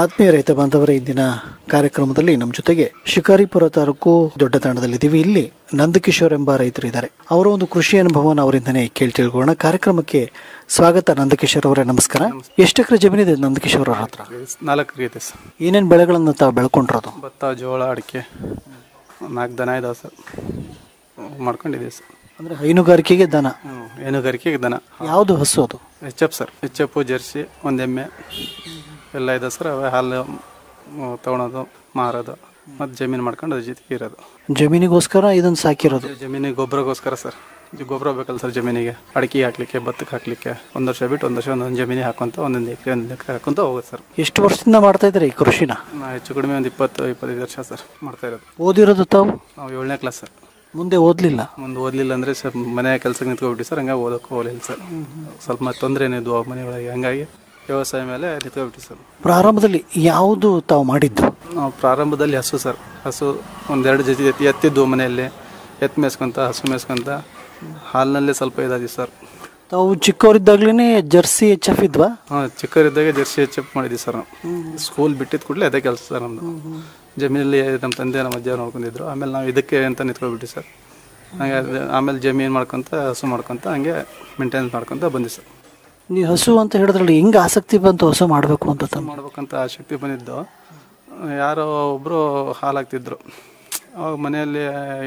ಆತ್ಮೀಯ ರೈತ ಬಾಂಧವರ ಇಂದಿನ ಕಾರ್ಯಕ್ರಮದಲ್ಲಿ ನಮ್ಮ ಜೊತೆಗೆ ಶಿಕಾರಿಪುರ ತಾಲೂಕು ದೊಡ್ಡ ತಾಣದಲ್ಲಿದ್ದೀವಿ ಇಲ್ಲಿ ನಂದಕಿಶೋರ್ ಎಂಬ ರೈತರು ಇದ್ದಾರೆ ಅವರ ಒಂದು ಕೃಷಿ ಅನುಭವನ ಅವರಿಂದನೇ ಕೇಳಿ ತಿಳ್ಕೊಳ್ಳೋಣ. ಕಾರ್ಯಕ್ರಮಕ್ಕೆ ಸ್ವಾಗತ ನಂದಕಿಶೋರ್ ಅವರೇ ನಮಸ್ಕಾರ. ಎಷ್ಟು ಎಕರೆ ಜಮೀನಿದೆ ನಂದಕಿಶೋರ್ ಅವರ ಹತ್ರ? ನಾಲ್ಕು ಇದೆ ಸರ್. ಏನೇನು ಬೆಳೆಗಳನ್ನು ತಾವು ಬೆಳ್ಕೊಂಡಿರೋದು? ಭತ್ತ ಜೋಳ ಅಡಿಕೆ ನಾಲ್ಕು ದನ ಇದಾವೆ ಸರ್. ಮಾಡ್ಕೊಂಡಿದ್ದೀವಿ ಸರ್. ಅಂದ್ರೆ ಹೈನುಗಾರಿಕೆಗೆ ದನ? ಹೈನುಗಾರಿಕೆಗೆ ದನ. ಯಾವುದು ಹಸು ಅದು? H F sir. H F Jersey ಒಂದು ಎಮ್ಮೆ. ಎಲ್ಲ ಇದೆ ಸರ್ ಅವೇ ಹಾಲು ತಗೊಳೋದು ಮಾರೋದು ಮತ್ತು ಜಮೀನು ಮಾಡ್ಕೊಂಡು ಅದ್ರ ಜೊತೆಗೆ ಇರೋದು. ಜಮೀನಿಗೋಸ್ಕರ ಇದನ್ನು ಸಾಕಿರೋದು? ಜಮೀನಿಗೆ ಗೊಬ್ಬರಗೋಸ್ಕರ ಸರ್. ಇದು ಗೊಬ್ಬರ ಬೇಕಲ್ಲ ಸರ್ ಜಮೀನಿಗೆ. ಅಡಿಕೆ ಹಾಕ್ಲಿಕ್ಕೆ ಭತ್ತಕ್ಕೆ ಹಾಕ್ಲಿಕ್ಕೆ. ಒಂದು ವರ್ಷ ಬಿಟ್ಟು ಒಂದು ವರ್ಷ ಒಂದೊಂದು ಜಮೀನಿ ಹಾಕೊಂತ ಒಂದೊಂದು ಎಕರೆ ಒಂದೊಂದು ಎಕರೆ ಹಾಕೊಂತ ಹೋಗುತ್ತೆ ಸರ್. ಎಷ್ಟು ವರ್ಷದಿಂದ ಮಾಡ್ತಾ ಇದ್ದಾರೆ ಈ ಕೃಷಿನ? ನಾ ಹೆಚ್ಚು ಕಡಿಮೆ ಒಂದು ಇಪ್ಪತ್ತು ಇಪ್ಪತ್ತೈದು ವರ್ಷ ಸರ್ ಮಾಡ್ತಾ ಇರೋದು. ಓದಿರೋದು ತಾವು? ನಾವು ಏಳನೇ ಕ್ಲಾಸ್ ಸರ್. ಮುಂದೆ ಓದಲಿಲ್ಲ? ಮುಂದೆ ಓದಲಿಲ್ಲ ಅಂದರೆ ಸರ್ ಮನೆ ಕೆಲಸಕ್ಕೆ ನಿಂತ್ಕೊಬಿಟ್ಟು ಸರ್ ಹಂಗೆ ಓದೋಕೆ ಹೋಗಲಿಲ್ಲ ಸರ್. ಸ್ವಲ್ಪ ತೊಂದರೆ ಏನಿದ್ವು ಮನೆಯೊಳಗೆ ಹಂಗಾಗಿ ವ್ಯವಸಾಯ ಮೇಲೆ ನಿಂತ್ಕೊಬಿಟ್ಟು ಸರ್ ಪ್ರಾರಂಭದಲ್ಲಿ ಯಾವುದು ತಾವು ಮಾಡಿದ್ದು? ನಾವು ಪ್ರಾರಂಭದಲ್ಲಿ ಹಸು ಸರ್. ಹಸು ಒಂದೆರಡು ಜೊತೆ ಎತ್ತಿ ಎತ್ತಿದ್ದು ಮನೆಯಲ್ಲಿ. ಎತ್ತು ಮೇಸ್ಕೊಂತ ಹಸು ಮೇಸ್ಕೊಂತ. ಹಾಲಿನಲ್ಲೇ ಸ್ವಲ್ಪ ಇದಾದಿ ಸರ್. ತಾವು ಚಿಕ್ಕವರಿದ್ದಾಗ್ಲೇ ಜರ್ಸಿ ಎಚ್ ಎಫ್ ಇದ್ವಾ? ಹಾಂ ಚಿಕ್ಕವರಿದ್ದಾಗ ಜರ್ಸಿ ಎಚ್ ಎಫ್ ಮಾಡಿದ್ವಿ ಸರ್. ನಾವು ಸ್ಕೂಲ್ ಬಿಟ್ಟಿದ ಕೂಡಲೇ ಅದೇ ಕೆಲಸ ಸರ್ ನಮ್ಮದು ಜಮೀನಲ್ಲಿ ನಮ್ಮ ತಂದೆ ನಮ್ಮ ಅಜ್ಜ ನೋಡ್ಕೊಂಡಿದ್ರು. ಆಮೇಲೆ ನಾವು ಇದಕ್ಕೆ ಅಂತ ನಿಂತ್ಕೊಬಿಟ್ಟು ಸರ್. ಹಾಗೆ ಆಮೇಲೆ ಜಮೀನು ಮಾಡ್ಕೊತ ಹಸು ಮಾಡ್ಕೊತ ಹಂಗೆ ಮೇಂಟೆನೆನ್ಸ್ ಮಾಡ್ಕೊತ ಬಂದ್ವಿ ಸರ್. ಈ ಹಸು ಅಂತ ಹೇಳಿದ್ರಲ್ಲಿ ಹಿಂಗೆ ಆಸಕ್ತಿ ಬಂತು ಹಸು ಮಾಡಬೇಕು ಅಂತ ಮಾಡ್ಬೇಕಂತ ಆಸಕ್ತಿ ಬಂದಿದ್ದು. ಯಾರೋ ಒಬ್ಬರು ಹಾಲಾಗ್ತಿದ್ರು ಅವಾಗ ಮನೆಯಲ್ಲಿ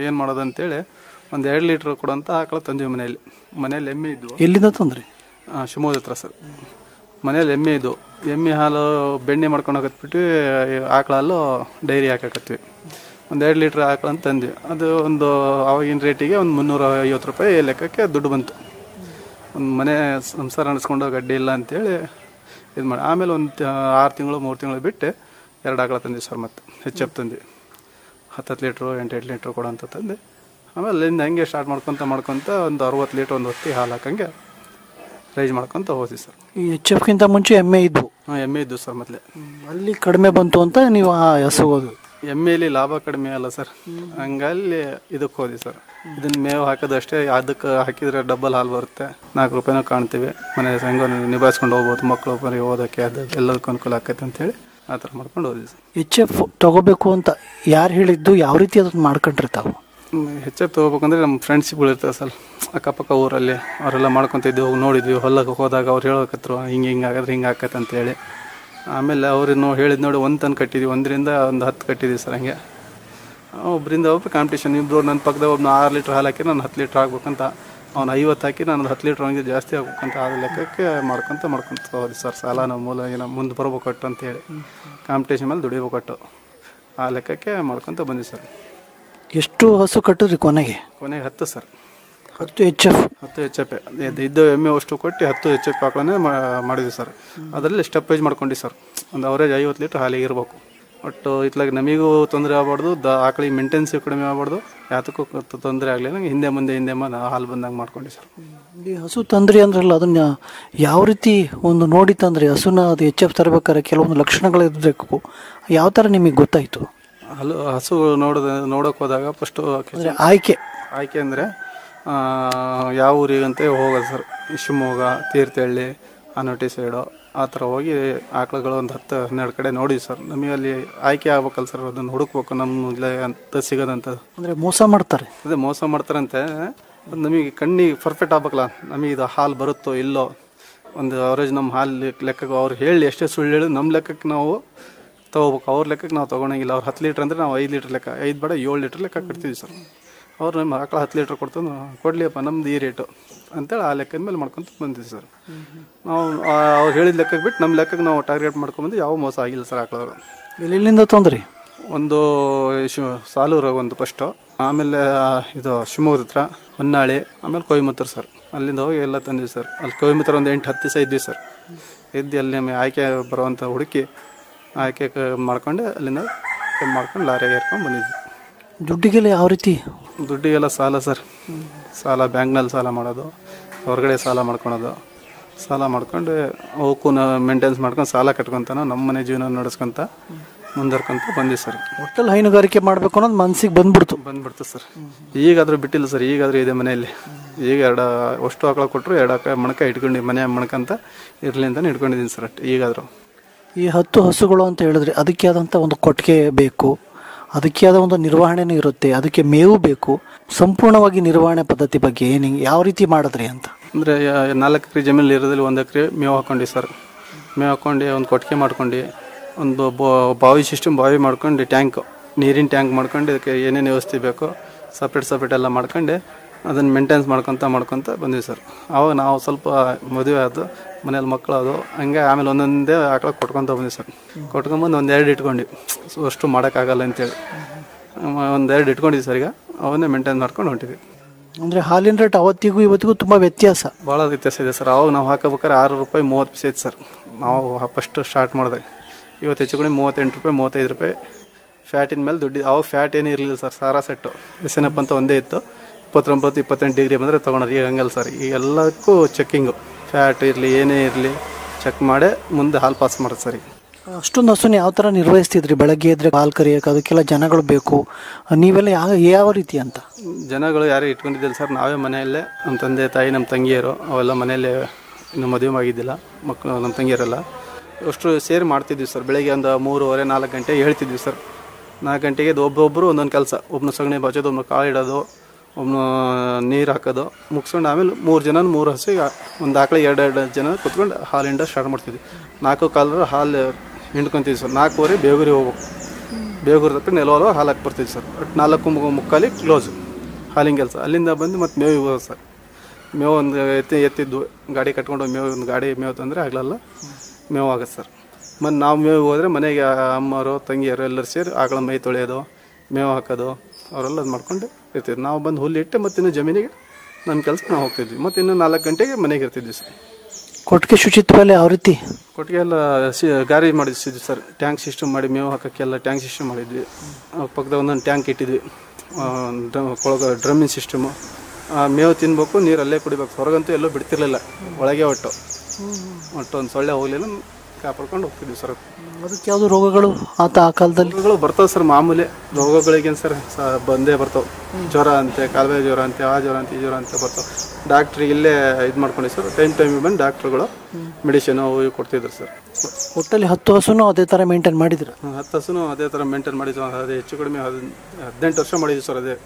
ಏನು ಮಾಡೋದು ಅಂತೇಳಿ ಒಂದು ಎರಡು ಲೀಟ್ರ್ ಕೊಡೋಂಥ ಹಾಕಳ ತಂದೀವಿ ಮನೆಯಲ್ಲಿ. ಮನೆಯಲ್ಲಿ ಎಮ್ಮೆ ಇದ್ವು. ಎಲ್ಲಿಂದ ತಂದ್ರಿ? ಹಾಂ ಶಿವಮೊಗ್ಗದ ಹತ್ರ ಸರ್. ಮನೇಲಿ ಎಮ್ಮೆ ಇದ್ವು. ಎಮ್ಮೆ ಹಾಲು ಬೆಣ್ಣೆ ಮಾಡ್ಕೊಂಡು ಹೋಗತ್ಬಿಟ್ಟು ಆಕಳ ಹಾಲು ಡೈರಿ ಹಾಕಕತ್ವಿ. ಒಂದು ಎರಡು ಲೀಟ್ರ್ ಆಕಳ ಅಂತ ತಂದ್ವಿ. ಅದು ಒಂದು ಅವಾಗಿನ ರೇಟಿಗೆ ಒಂದು ಮುನ್ನೂರ ಐವತ್ತು ರೂಪಾಯಿ ಲೆಕ್ಕಕ್ಕೆ ದುಡ್ಡು ಬಂತು. ಒಂದು ಮನೆ ಸಂಸಾರ ನಡೆಸ್ಕೊಂಡು ಗಡ್ಡೆ ಇಲ್ಲ ಅಂತೇಳಿ ಇದು ಮಾಡಿ ಆಮೇಲೆ ಒಂದು ಆರು ತಿಂಗಳು ಮೂರು ತಿಂಗಳು ಬಿಟ್ಟು ಎರಡು ಆಕಳ ತಂದೆ ಸರ್ ಮತ್ತೆ ಹೆಚ್ಚು ತಂದ್ವಿ. ಹತ್ತತ್ತು ಲೀಟ್ರು ಎಂಟು ಎಂಟು ಲೀಟ್ರ್ ಕೊಡೋಂಥ ತಂದು. ಆಮೇಲೆ ಅಲ್ಲಿಂದ ಹಂಗೆ ಸ್ಟಾರ್ಟ್ ಮಾಡ್ಕೊತ ಮಾಡ್ಕೊತ ಒಂದು ಅರವತ್ತು ಲೀಟ್ರ್ ಒಂದು ಹೊತ್ತಿ ಹಾಲು ಹಾಕಂಗೆ ರೈಸ್ ಮಾಡ್ಕೊತ ಹೋದ್ವಿ ಸರ್. ಈ ಎಚ್ ಎಫ್ಗಿಂತ ಮುಂಚೆ ಎಮ್ಮೆ ಇದ್ವು? ಹಾಂ ಎಮ್ಮೆ ಇದ್ದು ಸರ್ ಮೊದಲೇ. ಅಲ್ಲಿ ಕಡಿಮೆ ಬಂತು ಅಂತ ನೀವು ಆ ಹಸು ಹೋದ್ವಿ ಎಮ್ಮೆಲಿ ಲಾಭ ಕಡಿಮೆ ಅಲ್ಲ ಸರ್. ಹಂಗಲ್ಲಿ ಇದಕ್ಕೆ ಹೋದಿ ಸರ್. ಇದನ್ನ ಮೇವು ಹಾಕೋದಷ್ಟೇ ಅದಕ್ಕೆ ಹಾಕಿದ್ರೆ ಡಬಲ್ ಹಾಲು ಬರುತ್ತೆ. ನಾಲ್ಕು ರೂಪಾಯಿನೂ ಕಾಣ್ತೀವಿ. ಮನೆ ಹೆಂಗೋ ನಿಭಾಯಿಸ್ಕೊಂಡು ಹೋಗ್ಬೋದು ಮಕ್ಕಳು ಬರೀ ಓದೋಕ್ಕೆ ಅದು ಎಲ್ಲದಕ್ಕೂ ಅನುಕೂಲ ಆಕೈತೆ ಅಂತೇಳಿ ಆ ಥರ ಮಾಡ್ಕೊಂಡು ಹೋದ್ವಿ ಸರ್. ಎಚ್ ಎಫ್ ತಗೋಬೇಕು ಅಂತ ಯಾರು ಹೇಳಿದ್ದು ಯಾವ ರೀತಿ ಅದನ್ನು ಮಾಡ್ಕೊಂಡಿರ್ತಾವೆ ಹೆಚ್ ಹೆಚ್ಚಾಗಿ ತೊಗೋಬೇಕಂದ್ರೆ ನಮ್ಮ ಫ್ರೆಂಡ್ಸ್ಗಳು ಇರ್ತಾರೆ ಸರ್. ಅಕ್ಕಪಕ್ಕ ಊರಲ್ಲಿ ಅವರೆಲ್ಲ ಮಾಡ್ಕೊತಿದ್ವಿ ಹೋಗಿ ನೋಡಿದ್ವಿ. ಹೊಲಕ್ಕೆ ಹೋದಾಗ ಅವ್ರು ಹೇಳಕತ್ರು ಹಿಂಗೆ ಹಿಂಗೆ ಆಗಿದ್ರೆ ಹಿಂಗೆ ಆಕತ್ತೆ ಅಂತೇಳಿ ಆಮೇಲೆ ಅವ್ರನ್ನು ಹೇಳಿದ್ ನೋಡಿ ಒಂದು ತನಕ ಕಟ್ಟಿದ್ವಿ. ಒಂದರಿಂದ ಒಂದು ಹತ್ತು ಕಟ್ಟಿದ್ವಿ ಸರ್ ಹಂಗೆ. ಒಬ್ಬರಿಂದ ಒಬ್ಬರು ಕಾಂಪಿಟೇಷನ್ ಇಬ್ಬರು ನನ್ನ ಪಕ್ಕದ ಒಬ್ಬ ಆರು ಲೀಟ್ರ್ ಹಾಲು ಹಾಕಿ ನಾನು ಹತ್ತು ಲೀಟ್ರ್ ಆಗ್ಬೇಕಂತ. ಅವ್ನು ಐವತ್ತು ಹಾಕಿ ನಾನು ಹತ್ತು ಲೀಟ್ರ್ ಹಂಗೆ ಜಾಸ್ತಿ ಆಗ್ಬೇಕಂತ ಆ ಲೆಕ್ಕಕ್ಕೆ ಮಾಡ್ಕೊತ ಮಾಡ್ಕೊತ ಹೋದ್ರಿ ಸರ್. ಸಾಲ ನಮ್ಮ ಮೂಲ ಏನೋ ಮುಂದೆ ಬರ್ಬೇಕಟ್ಟು ಅಂತೇಳಿ ಕಾಂಪಿಟೇಷನ್ ಮೇಲೆ ದುಡಿಬೇಕಟ್ಟು ಆ ಲೆಕ್ಕಕ್ಕೆ ಮಾಡ್ಕೊತ ಬಂದ್ವಿ ಸರ್. ಎಷ್ಟು ಹಸು ಕಟ್ಟಿದ್ರಿ ಕೊನೆಗೆ? ಕೊನೆಗೆ ಹತ್ತು ಸರ್. ಹತ್ತು ಎಚ್ ಎಫ್ ಹತ್ತು ಎಚ್ ಎಫ್ ಇದ್ದ ಎಮ್ಮೆ ಅಷ್ಟು ಕೊಟ್ಟು ಹತ್ತು ಎಚ್ ಎಫ್ ಹಾಕೋನೆ ಮಾಡಿದ್ವಿ ಸರ್. ಅದರಲ್ಲಿ ಸ್ಟೆಪ್ ವೈಸ್ ಮಾಡ್ಕೊಂಡು ಸರ್. ಒಂದು ಅವರೇಜ್ ಐವತ್ತು ಲೀಟ್ರ್ ಹಾಲಿಗೆ ಇರಬೇಕು. ಒಟ್ಟು ಇತ್ಲಾಗ ನಮಗೂ ತೊಂದರೆ ಆಗಬಾರ್ದು ದ ಆಕಳಿಗೆ ಮೇಂಟೆನ್ಸ್ ಕಡಿಮೆ ಆಗಬಾರ್ದು. ಯಾತಕ್ಕೂ ತೊಂದರೆ ಆಗಲಿಲ್ಲ. ಹಿಂದೆ ಮುಂದೆ ಹಿಂದೆ ಮುಂದೆ ಹಾಲು ಬಂದಂಗೆ ಮಾಡ್ಕೊಂಡು ಸರ್. ಈ ಹಸು ತಂದ್ರಿ ಅಂದ್ರಲ್ಲ ಅದನ್ನ ಯಾವ ರೀತಿ ಒಂದು ನೋಡಿ ತಂದ್ರಿ? ಹಸುನ ಅದು ಎಚ್ ಎಫ್ ತರಬೇಕಾದ್ರೆ ಕೆಲವೊಂದು ಲಕ್ಷಣಗಳು ಇರಬೇಕು. ಯಾವ ಥರ ನಿಮಗೆ ಗೊತ್ತಾಯಿತು? ಹಲೋ ಹಸು ನೋಡೋದ ನೋಡೋಕೆ ಹೋದಾಗ ಫಸ್ಟು ಆಯ್ಕೆ. ಆಯ್ಕೆ ಅಂದರೆ ಯಾವ ಊರಿಗಂತ ಹೋಗೋದು ಸರ್? ಶಿವಮೊಗ್ಗ ತೀರ್ಥಹಳ್ಳಿ ಆನೋಟಿ ಸೈಡು ಆ ಥರ ಹೋಗಿ ಆಕಳುಗಳು ಒಂದು ಹತ್ತು ಹನ್ನೆರಡು ಕಡೆ ನೋಡಿ ಸರ್. ನಮಗೆ ಅಲ್ಲಿ ಆಯ್ಕೆ ಆಗ್ಬೇಕಲ್ಲ ಸರ್ ಅದನ್ನು ಹುಡುಕ್ಬೇಕು. ನಮ್ಮ ಇಲ್ಲೇ ಅಂತ ಸಿಗೋದಂತ. ಅಂದರೆ ಮೋಸ ಮಾಡ್ತಾರೆ. ಅದೇ ಮೋಸ ಮಾಡ್ತಾರಂತೆ. ನಮಗೆ ಕಣ್ಣಿಗೆ ಪರ್ಫೆಕ್ಟ್ ಆಗ್ಬೇಕಲ್ಲ. ನಮಗೆ ಇದು ಹಾಲು ಬರುತ್ತೋ ಇಲ್ಲೋ? ಒಂದು ಅವರೇಜ್ ನಮ್ಮ ಹಾಲು ಲೆಕ್ಕಕ್ಕೆ ಅವ್ರು ಹೇಳಿ ಎಷ್ಟೇ ಸುಳ್ಳು ಹೇಳಿ ನಮ್ಮ ಲೆಕ್ಕಕ್ಕೆ ನಾವು ತೊಗೋಬೇಕು. ಅವ್ರ ಲೆಕ್ಕಕ್ಕೆ ನಾವು ತೊಗೊಳಂಗಿಲ್ಲ. ಅವ್ರು ಹತ್ತು ಲೀಟ್ರ್ ಅಂದರೆ ನಾವು ಐದು ಲೀಟ್ರ್ ಲೆಕ್ಕ ಐದು ಬೇಡ ಏಳು ಲೀಟ್ರ್ ಲೆಕ್ಕ ಕಟ್ತೀವಿ ಸರ್. ಅವ್ರು ನಮ್ಮ ಆಕಳ ಹತ್ತು ಲೀಟ್ರ್ ಕೊಡ್ತಾನೆ ಕೊಡ್ಲಿಯಪ್ಪ ನಮ್ದು ಈ ರೇಟು ಅಂತೇಳಿ ಆ ಲೆಕ್ಕದ ಮೇಲೆ ಮಾಡ್ಕೊಂತ ಬಂದಿದ್ವಿ ಸರ್. ನಾವು ಅವ್ರು ಹೇಳಿದ ಲೆಕ್ಕಕ್ಕೆ ಬಿಟ್ಟು ನಮ್ಮ ಲೆಕ್ಕಕ್ಕೆ ನಾವು ಟಾರ್ಗೆಟ್ ಮಾಡ್ಕೊಂಬಂದು ಯಾವ ಮೋಸ ಆಗಿಲ್ಲ ಸರ್ ಆಕಳವರು. ಎಲ್ಲಿಂದ ತೊಂದ್ರಿ? ಒಂದು ಶು ಸಾಲೂರು ಒಂದು ಫಸ್ಟು ಆಮೇಲೆ ಇದು ಶಿವಮೊಗ್ಗದ ಹತ್ರ ಹೊನ್ನಾಳಿ ಆಮೇಲೆ ಕೊಯಮತ್ತೂರು ಸರ್. ಅಲ್ಲಿಂದ ಹೋಗಿ ಎಲ್ಲ ತಂದಿದ್ವಿ ಸರ್. ಅಲ್ಲಿ ಕೊಯಮತ್ತೂರು ಒಂದು ಎಂಟು ಹತ್ತು ದಿವಸ ಇದ್ವಿ ಸರ್. ಇದ್ದು ಅಲ್ಲಿ ನಮಗೆ ಆಯ್ಕೆ ಬರುವಂಥ ಹುಡುಕಿ ಆಯ್ಕೆ ಮಾಡ್ಕೊಂಡು ಅಲ್ಲಿಂದ ಮಾಡ್ಕೊಂಡು ಲಾರಿಗೆ ಏರ್ಕೊಂಡು ಬಂದಿದ್ವಿ. ದುಡ್ಡಿಗೆಲ್ಲ ಯಾವ ರೀತಿ? ದುಡ್ಡಿಗೆಲ್ಲ ಸಾಲ ಸರ್. ಸಾಲ ಬ್ಯಾಂಕ್ನಲ್ಲಿ ಸಾಲ ಮಾಡೋದು ಹೊರಗಡೆ ಸಾಲ ಮಾಡ್ಕೊಳೋದು. ಸಾಲ ಮಾಡ್ಕೊಂಡು ಅವಕ್ಕೂ ಮೇಂಟೆನ್ಸ್ ಮಾಡ್ಕೊಂಡು ಸಾಲ ಕಟ್ಕೊತಾನ ನಮ್ಮ ಮನೆ ಜೀವನ ನಡೆಸ್ಕೊಂತ ಮುಂದರ್ಕೊಂತ ಬಂದಿ ಸರ್. ಒಟ್ಟಲ್ಲಿ ಹೈನುಗಾರಿಕೆ ಮಾಡ್ಬೇಕು ಅನ್ನೋದು ಮನ್ಸಿಗೆ ಬಂದ್ಬಿಡ್ತು. ಬಂದ್ಬಿಡ್ತು ಸರ್. ಈಗಾದರೂ ಬಿಟ್ಟಿಲ್ಲ ಸರ್ ಈಗಾದರೂ ಇದೆ ಮನೆಯಲ್ಲಿ. ಈಗ ಎರಡು ಅಷ್ಟು ಆಕಳ ಕೊಟ್ಟರು ಎರಡು ಆಕಳ ಮಣಕ ಇಟ್ಕೊಂಡು ಮನೆ ಮಣಕಂತ ಇರಲಿ ಅಂತಲೇ ಇಟ್ಕೊಂಡಿದ್ದೀನಿ ಸರ್ ಅಷ್ಟು ಈಗಾದರೂ. ಈ ಹತ್ತು ಹಸುಗಳು ಅಂತ ಹೇಳಿದ್ರೆ ಅದಕ್ಕೆ ಆದಂಥ ಒಂದು ಕೊಟ್ಟಿಗೆ ಬೇಕು. ಅದಕ್ಕೆ ಆದ ಒಂದು ನಿರ್ವಹಣೆನೂ ಇರುತ್ತೆ, ಅದಕ್ಕೆ ಮೇವು ಬೇಕು. ಸಂಪೂರ್ಣವಾಗಿ ನಿರ್ವಹಣೆ ಪದ್ಧತಿ ಬಗ್ಗೆ ಏನು ಯಾವ ರೀತಿ ಮಾಡಿದ್ರಿ ಅಂತ? ಅಂದರೆ ನಾಲ್ಕು ಎಕರೆ ಜಮೀನಲ್ಲಿ ಇರೋದ್ರಲ್ಲಿ ಒಂದು ಎಕರೆ ಮೇವು ಹಾಕ್ಕೊಂಡು ಸರ್. ಮೇವು ಹಾಕ್ಕೊಂಡು ಒಂದು ಕೊಟ್ಟಿಗೆ ಮಾಡ್ಕೊಂಡು, ಒಂದು ಬಾವಿ ಸಿಸ್ಟಮ್ ಬಾವಿ ಮಾಡ್ಕೊಂಡು, ಟ್ಯಾಂಕ್, ನೀರಿನ ಟ್ಯಾಂಕ್ ಮಾಡ್ಕೊಂಡು ಇದಕ್ಕೆ ಏನೇನು ವ್ಯವಸ್ಥೆ ಬೇಕೋ ಸಪ್ರೇಟ್ ಸಪ್ರೇಟ್ ಎಲ್ಲ ಮಾಡ್ಕೊಂಡು ಅದನ್ನು ಮೇಂಟೆನ್ಸ್ ಮಾಡ್ಕೊತ ಮಾಡ್ಕೊತ ಬಂದ್ವಿ ಸರ್ ಅವಾಗ ನಾವು ಸ್ವಲ್ಪ ಮದುವೆ ಆಯ್ತು ಮನೇಲಿ ಮಕ್ಕಳು ಅದು ಹಂಗೆ ಆಮೇಲೆ ಒಂದೊಂದೇ ಆಕಳ ಕೊಟ್ಕೊತ ಬಂದ್ವಿ ಸರ್ ಕೊಟ್ಕೊಂಬಂದು ಒಂದೆರಡು ಇಟ್ಕೊಂಡ್ವಿ. ಸೊ ಅಷ್ಟು ಮಾಡೋಕ್ಕಾಗಲ್ಲ ಅಂತೇಳಿ. ಒಂದೆರಡು ಇಟ್ಕೊಂಡಿದ್ವಿ ಸರ್ ಈಗ ಅವನ್ನೇ ಮೇಂಟೈನ್ ಮಾಡ್ಕೊಂಡು ಹೊಂಟಿದ್ವಿ. ಅಂದರೆ ಹಾಲಿನ ರೇಟ್ ಅವತ್ತಿಗೂ ಇವತ್ತಿಗೂ ತುಂಬ ವ್ಯತ್ಯಾಸ. ಭಾಳ ವ್ಯತ್ಯಾಸ ಇದೆ ಸರ್ ಅವಾಗ ನಾವು ಹಾಕಬೇಕಾದ್ರೆ ಆರು ರೂಪಾಯಿ ಮೂವತ್ತು ಪೈಸೆ ಇತ್ತು ಸರ್ ನಾವು ಫಸ್ಟ್ ಸ್ಟಾರ್ಟ್ ಮಾಡಿದಾಗ. ಇವತ್ತು ಹೆಚ್ಚು ಕಡಿಮೆ ಮೂವತ್ತೆಂಟು ರೂಪಾಯಿ ಮೂವತ್ತೈದು ರೂಪಾಯಿ. ಫ್ಯಾಟಿನ ಮೇಲೆ ದುಡ್ಡು ಅವಾಗ ಫ್ಯಾಟ್ ಏನೂ ಇರಲಿಲ್ಲ ಸರ್ ಸಾರಾ ಸೆಟ್ಟು. ಎಸ್ ಎನ್ ಎಫ್ ಅಂತ ಒಂದೇ ಇತ್ತು. ಇಪ್ಪತ್ತೊಂಬತ್ತು ಇಪ್ಪತ್ತೆಂಟು ಡಿಗ್ರಿ ಬಂದರೆ ತೊಗೊಳೋದು. ಈಗ ಹಂಗಲ್ಲ ಸರ್ ಈ ಎಲ್ಲದಕ್ಕೂ ಚೆಕ್ಕಿಂಗು ಫ್ಯಾಟ್ ಇರಲಿ ಏನೇ ಇರಲಿ ಚೆಕ್ ಮಾಡೇ ಮುಂದೆ ಹಾಲು ಪಾಸ್ ಮಾಡೋದು ಸರಿ ಅಷ್ಟೊಂದು ಹಸುನ ಯಾವ ಥರ ನಿರ್ವಹಿಸ್ತಿದ್ರಿ? ಬೆಳಗ್ಗೆ ಇದ್ರೆ ಹಾಲು ಕರಿಯೋಕೆ ಅದಕ್ಕೆಲ್ಲ ಜನಗಳು ಬೇಕು. ನೀವೆಲ್ಲ ಯಾವ ಯಾವ ರೀತಿ ಅಂತ? ಜನಗಳು ಯಾರೇ ಇಟ್ಕೊಂಡಿದ್ದಿಲ್ಲ ಸರ್ ನಾವೇ ಮನೆಯಲ್ಲೇ. ನಮ್ಮ ತಂದೆ ತಾಯಿ ನಮ್ಮ ತಂಗಿಯರು ಅವೆಲ್ಲ ಮನೆಯಲ್ಲೇ ಇನ್ನು ಮದುವೆ ಆಗಿದ್ದಿಲ್ಲ. ಮಕ್ಕಳು ನಮ್ಮ ತಂಗಿಯರೆಲ್ಲ ಅಷ್ಟು ಸೇರಿ ಮಾಡ್ತಿದ್ವಿ ಸರ್ ಬೆಳಗ್ಗೆ ಒಂದು ಮೂರುವರೆ ನಾಲ್ಕು ಗಂಟೆ ಹೇಳ್ತಿದ್ವಿ ಸರ್ ನಾಲ್ಕು ಗಂಟೆಗೆ ಅದು ಒಬ್ಬೊಬ್ಬರು ಒಂದೊಂದು ಕೆಲಸ. ಒಬ್ಬನ ಸಗಣಿ ಬಚ್ಚೋದು ಒಬ್ಬನ ಕಾಳು ಇಡೋದು ನೀರು ಹಾಕೋದು ಮುಗಿಸ್ಕೊಂಡು ಆಮೇಲೆ ಮೂರು ಜನ ಮೂರು ಹಸಿಗೆ ಒಂದು ಆಕಳಿಗೆ ಎರಡು ಎರಡು ಜನ ಕುತ್ಕೊಂಡು ಹಾಲು ಹಿಂಡ ಸ್ಟಾರ್ಟ್ ಮಾಡ್ತಿದ್ವಿ. ನಾಲ್ಕು ಕಾಲರು ಹಾಲು ಹಿಂಡ್ಕೊತೀವಿ ಸರ್. ನಾಲ್ಕೂವರೆ ಬೇಗೂರಿಗೆ ಹೋಗ್ಬೇಕು. ಬೇಗೂರು ತಕ್ಕ ನೆಲವಲ್ಲ ಹಾಲು ಹಾಕಿ ಬರ್ತೀವಿ ಸರ್. ಒಟ್ಟು ನಾಲ್ಕು ಮುಕ್ಕಾಲಿ ಕ್ಲೋಸ್ ಹಾಲಿನ ಕೆಲಸ. ಅಲ್ಲಿಂದ ಬಂದು ಮತ್ತೆ ಮೇವು ಹೋಗೋದು ಸರ್. ಮೇವು ಒಂದು ಎತ್ತಿ, ಎತ್ತಿದ್ದು ಗಾಡಿ ಕಟ್ಕೊಂಡು ಮೇವು, ಒಂದು ಗಾಡಿ ಮೇವು ತಂದರೆ ಆಗಲಲ್ಲ ಮೇವು ಆಗುತ್ತೆ ಸರ್. ಮತ್ತು ನಾವು ಮೇವು ಹೋದರೆ ಮನೆಗೆ ಅಮ್ಮರು, ತಂಗಿಯರು ಎಲ್ಲರೂ ಸೇರಿ ಆಕಳ ಮೈ ತೊಳೆಯೋದು, ಮೇವು ಹಾಕೋದು, ಅವರೆಲ್ಲ ಅದು ಮಾಡ್ಕೊಂಡು ಇರ್ತಿದ್ವಿ ನಾವು ಬಂದು ಹುಲ್ಲು ಇಟ್ಟು ಮತ್ತೆ ಇನ್ನು ಜಮೀನಿಗೆ ನಮ್ಮ ಕೆಲಸ ನಾವು ಹೋಗ್ತಿದ್ವಿ. ಮತ್ತೆ ಇನ್ನು ನಾಲ್ಕು ಗಂಟೆಗೆ ಮನೆಗೆ ಇರ್ತಿದ್ವಿ ಸರ್. ಕೊಟ್ಟಿಗೆ ಶುಚಿತ್ವ ಎಲ್ಲ ಯಾವ ರೀತಿ? ಕೊಟ್ಟಿಗೆ ಎಲ್ಲ ಸಿ ಗಾರಿ ಮಾಡಿಸಿದ್ವಿ ಸರ್. ಟ್ಯಾಂಕ್ ಸಿಸ್ಟಮ್ ಮಾಡಿ ಮೇವು ಹಾಕೋಕ್ಕೆಲ್ಲ ಟ್ಯಾಂಕ್ ಸಿಸ್ಟಮ್ ಮಾಡಿದ್ವಿ. ಪಕ್ಕದ ಪಕ್ಕದಾಗ ಒಂದೊಂದು ಟ್ಯಾಂಕ್ ಇಟ್ಟಿದ್ವಿ. ಡ್ರಮ್ ಕೊಳಗ ಡ್ರಮ್ಮಿಂಗ್ ಸಿಸ್ಟಮು. ಮೇವು ತಿನ್ಬೇಕು ನೀರು ಅಲ್ಲೇ ಕುಡಿಬೇಕು. ಹೊರಗಂತೂ ಎಲ್ಲೂ ಬಿಡ್ತಿರ್ಲಿಲ್ಲ. ಒಳಗೆ ಒಟ್ಟು. ಒಟ್ಟು ಒಂದು ಸೊಳ್ಳೆ ಹೋಗಲಿಲ್ಲ. ಕಾಪಾಡ್ಕೊಂಡು ಹೋಗ್ತಿದ್ವಿ ಸರ್. ಅದಕ್ಕೆ ಯಾವುದು ರೋಗಗಳು ಆತ ಆ ಕಾಲದಲ್ಲಿ? ರೋಗಗಳು ಬರ್ತಾವೆ ಸರ್ ಮಾಮೂಲಿ. ರೋಗಗಳಿಗೇನು ಸರ್ ಸ- ಬಂದೇ ಬರ್ತಾವೆ. ಜ್ವರ ಅಂತೆ ಕಾಲುವೆ ಜ್ವರ ಅಂತೆ ಆ ಜ್ವರ ಅಂತ ಈ ಜ್ವರ ಅಂತ ಬರ್ತಾವೆ. ಡಾಕ್ಟ್ರಿಗೆ ಇಲ್ಲೇ ಇದು ಮಾಡ್ಕೊಂಡು ಸರ್. ಟೈಮ್ ಟೈಮಿಗೆ ಬಂದು ಡಾಕ್ಟ್ರುಗಳು ಮೆಡಿಸಿನ್ ಅವು ಇವು ಕೊಡ್ತಿದ್ರು ಸರ್. ಒಟ್ಟಲ್ಲಿ ಹತ್ತು ಹಸುನು ಅದೇ ಥರ ಮೇಂಟೈನ್ ಮಾಡಿದ್ರು? ಹತ್ತು ಹಸುನು ಅದೇ ಥರ ಮೇಂಟೈನ್ ಮಾಡಿದ್ವಿ. ಅದೇ ಹೆಚ್ಚು ಕಡಿಮೆ ಹದ್ ಹದಿನೆಂಟು ವರ್ಷ ಮಾಡಿದ್ವಿ ಸರ್ ಅದೇ.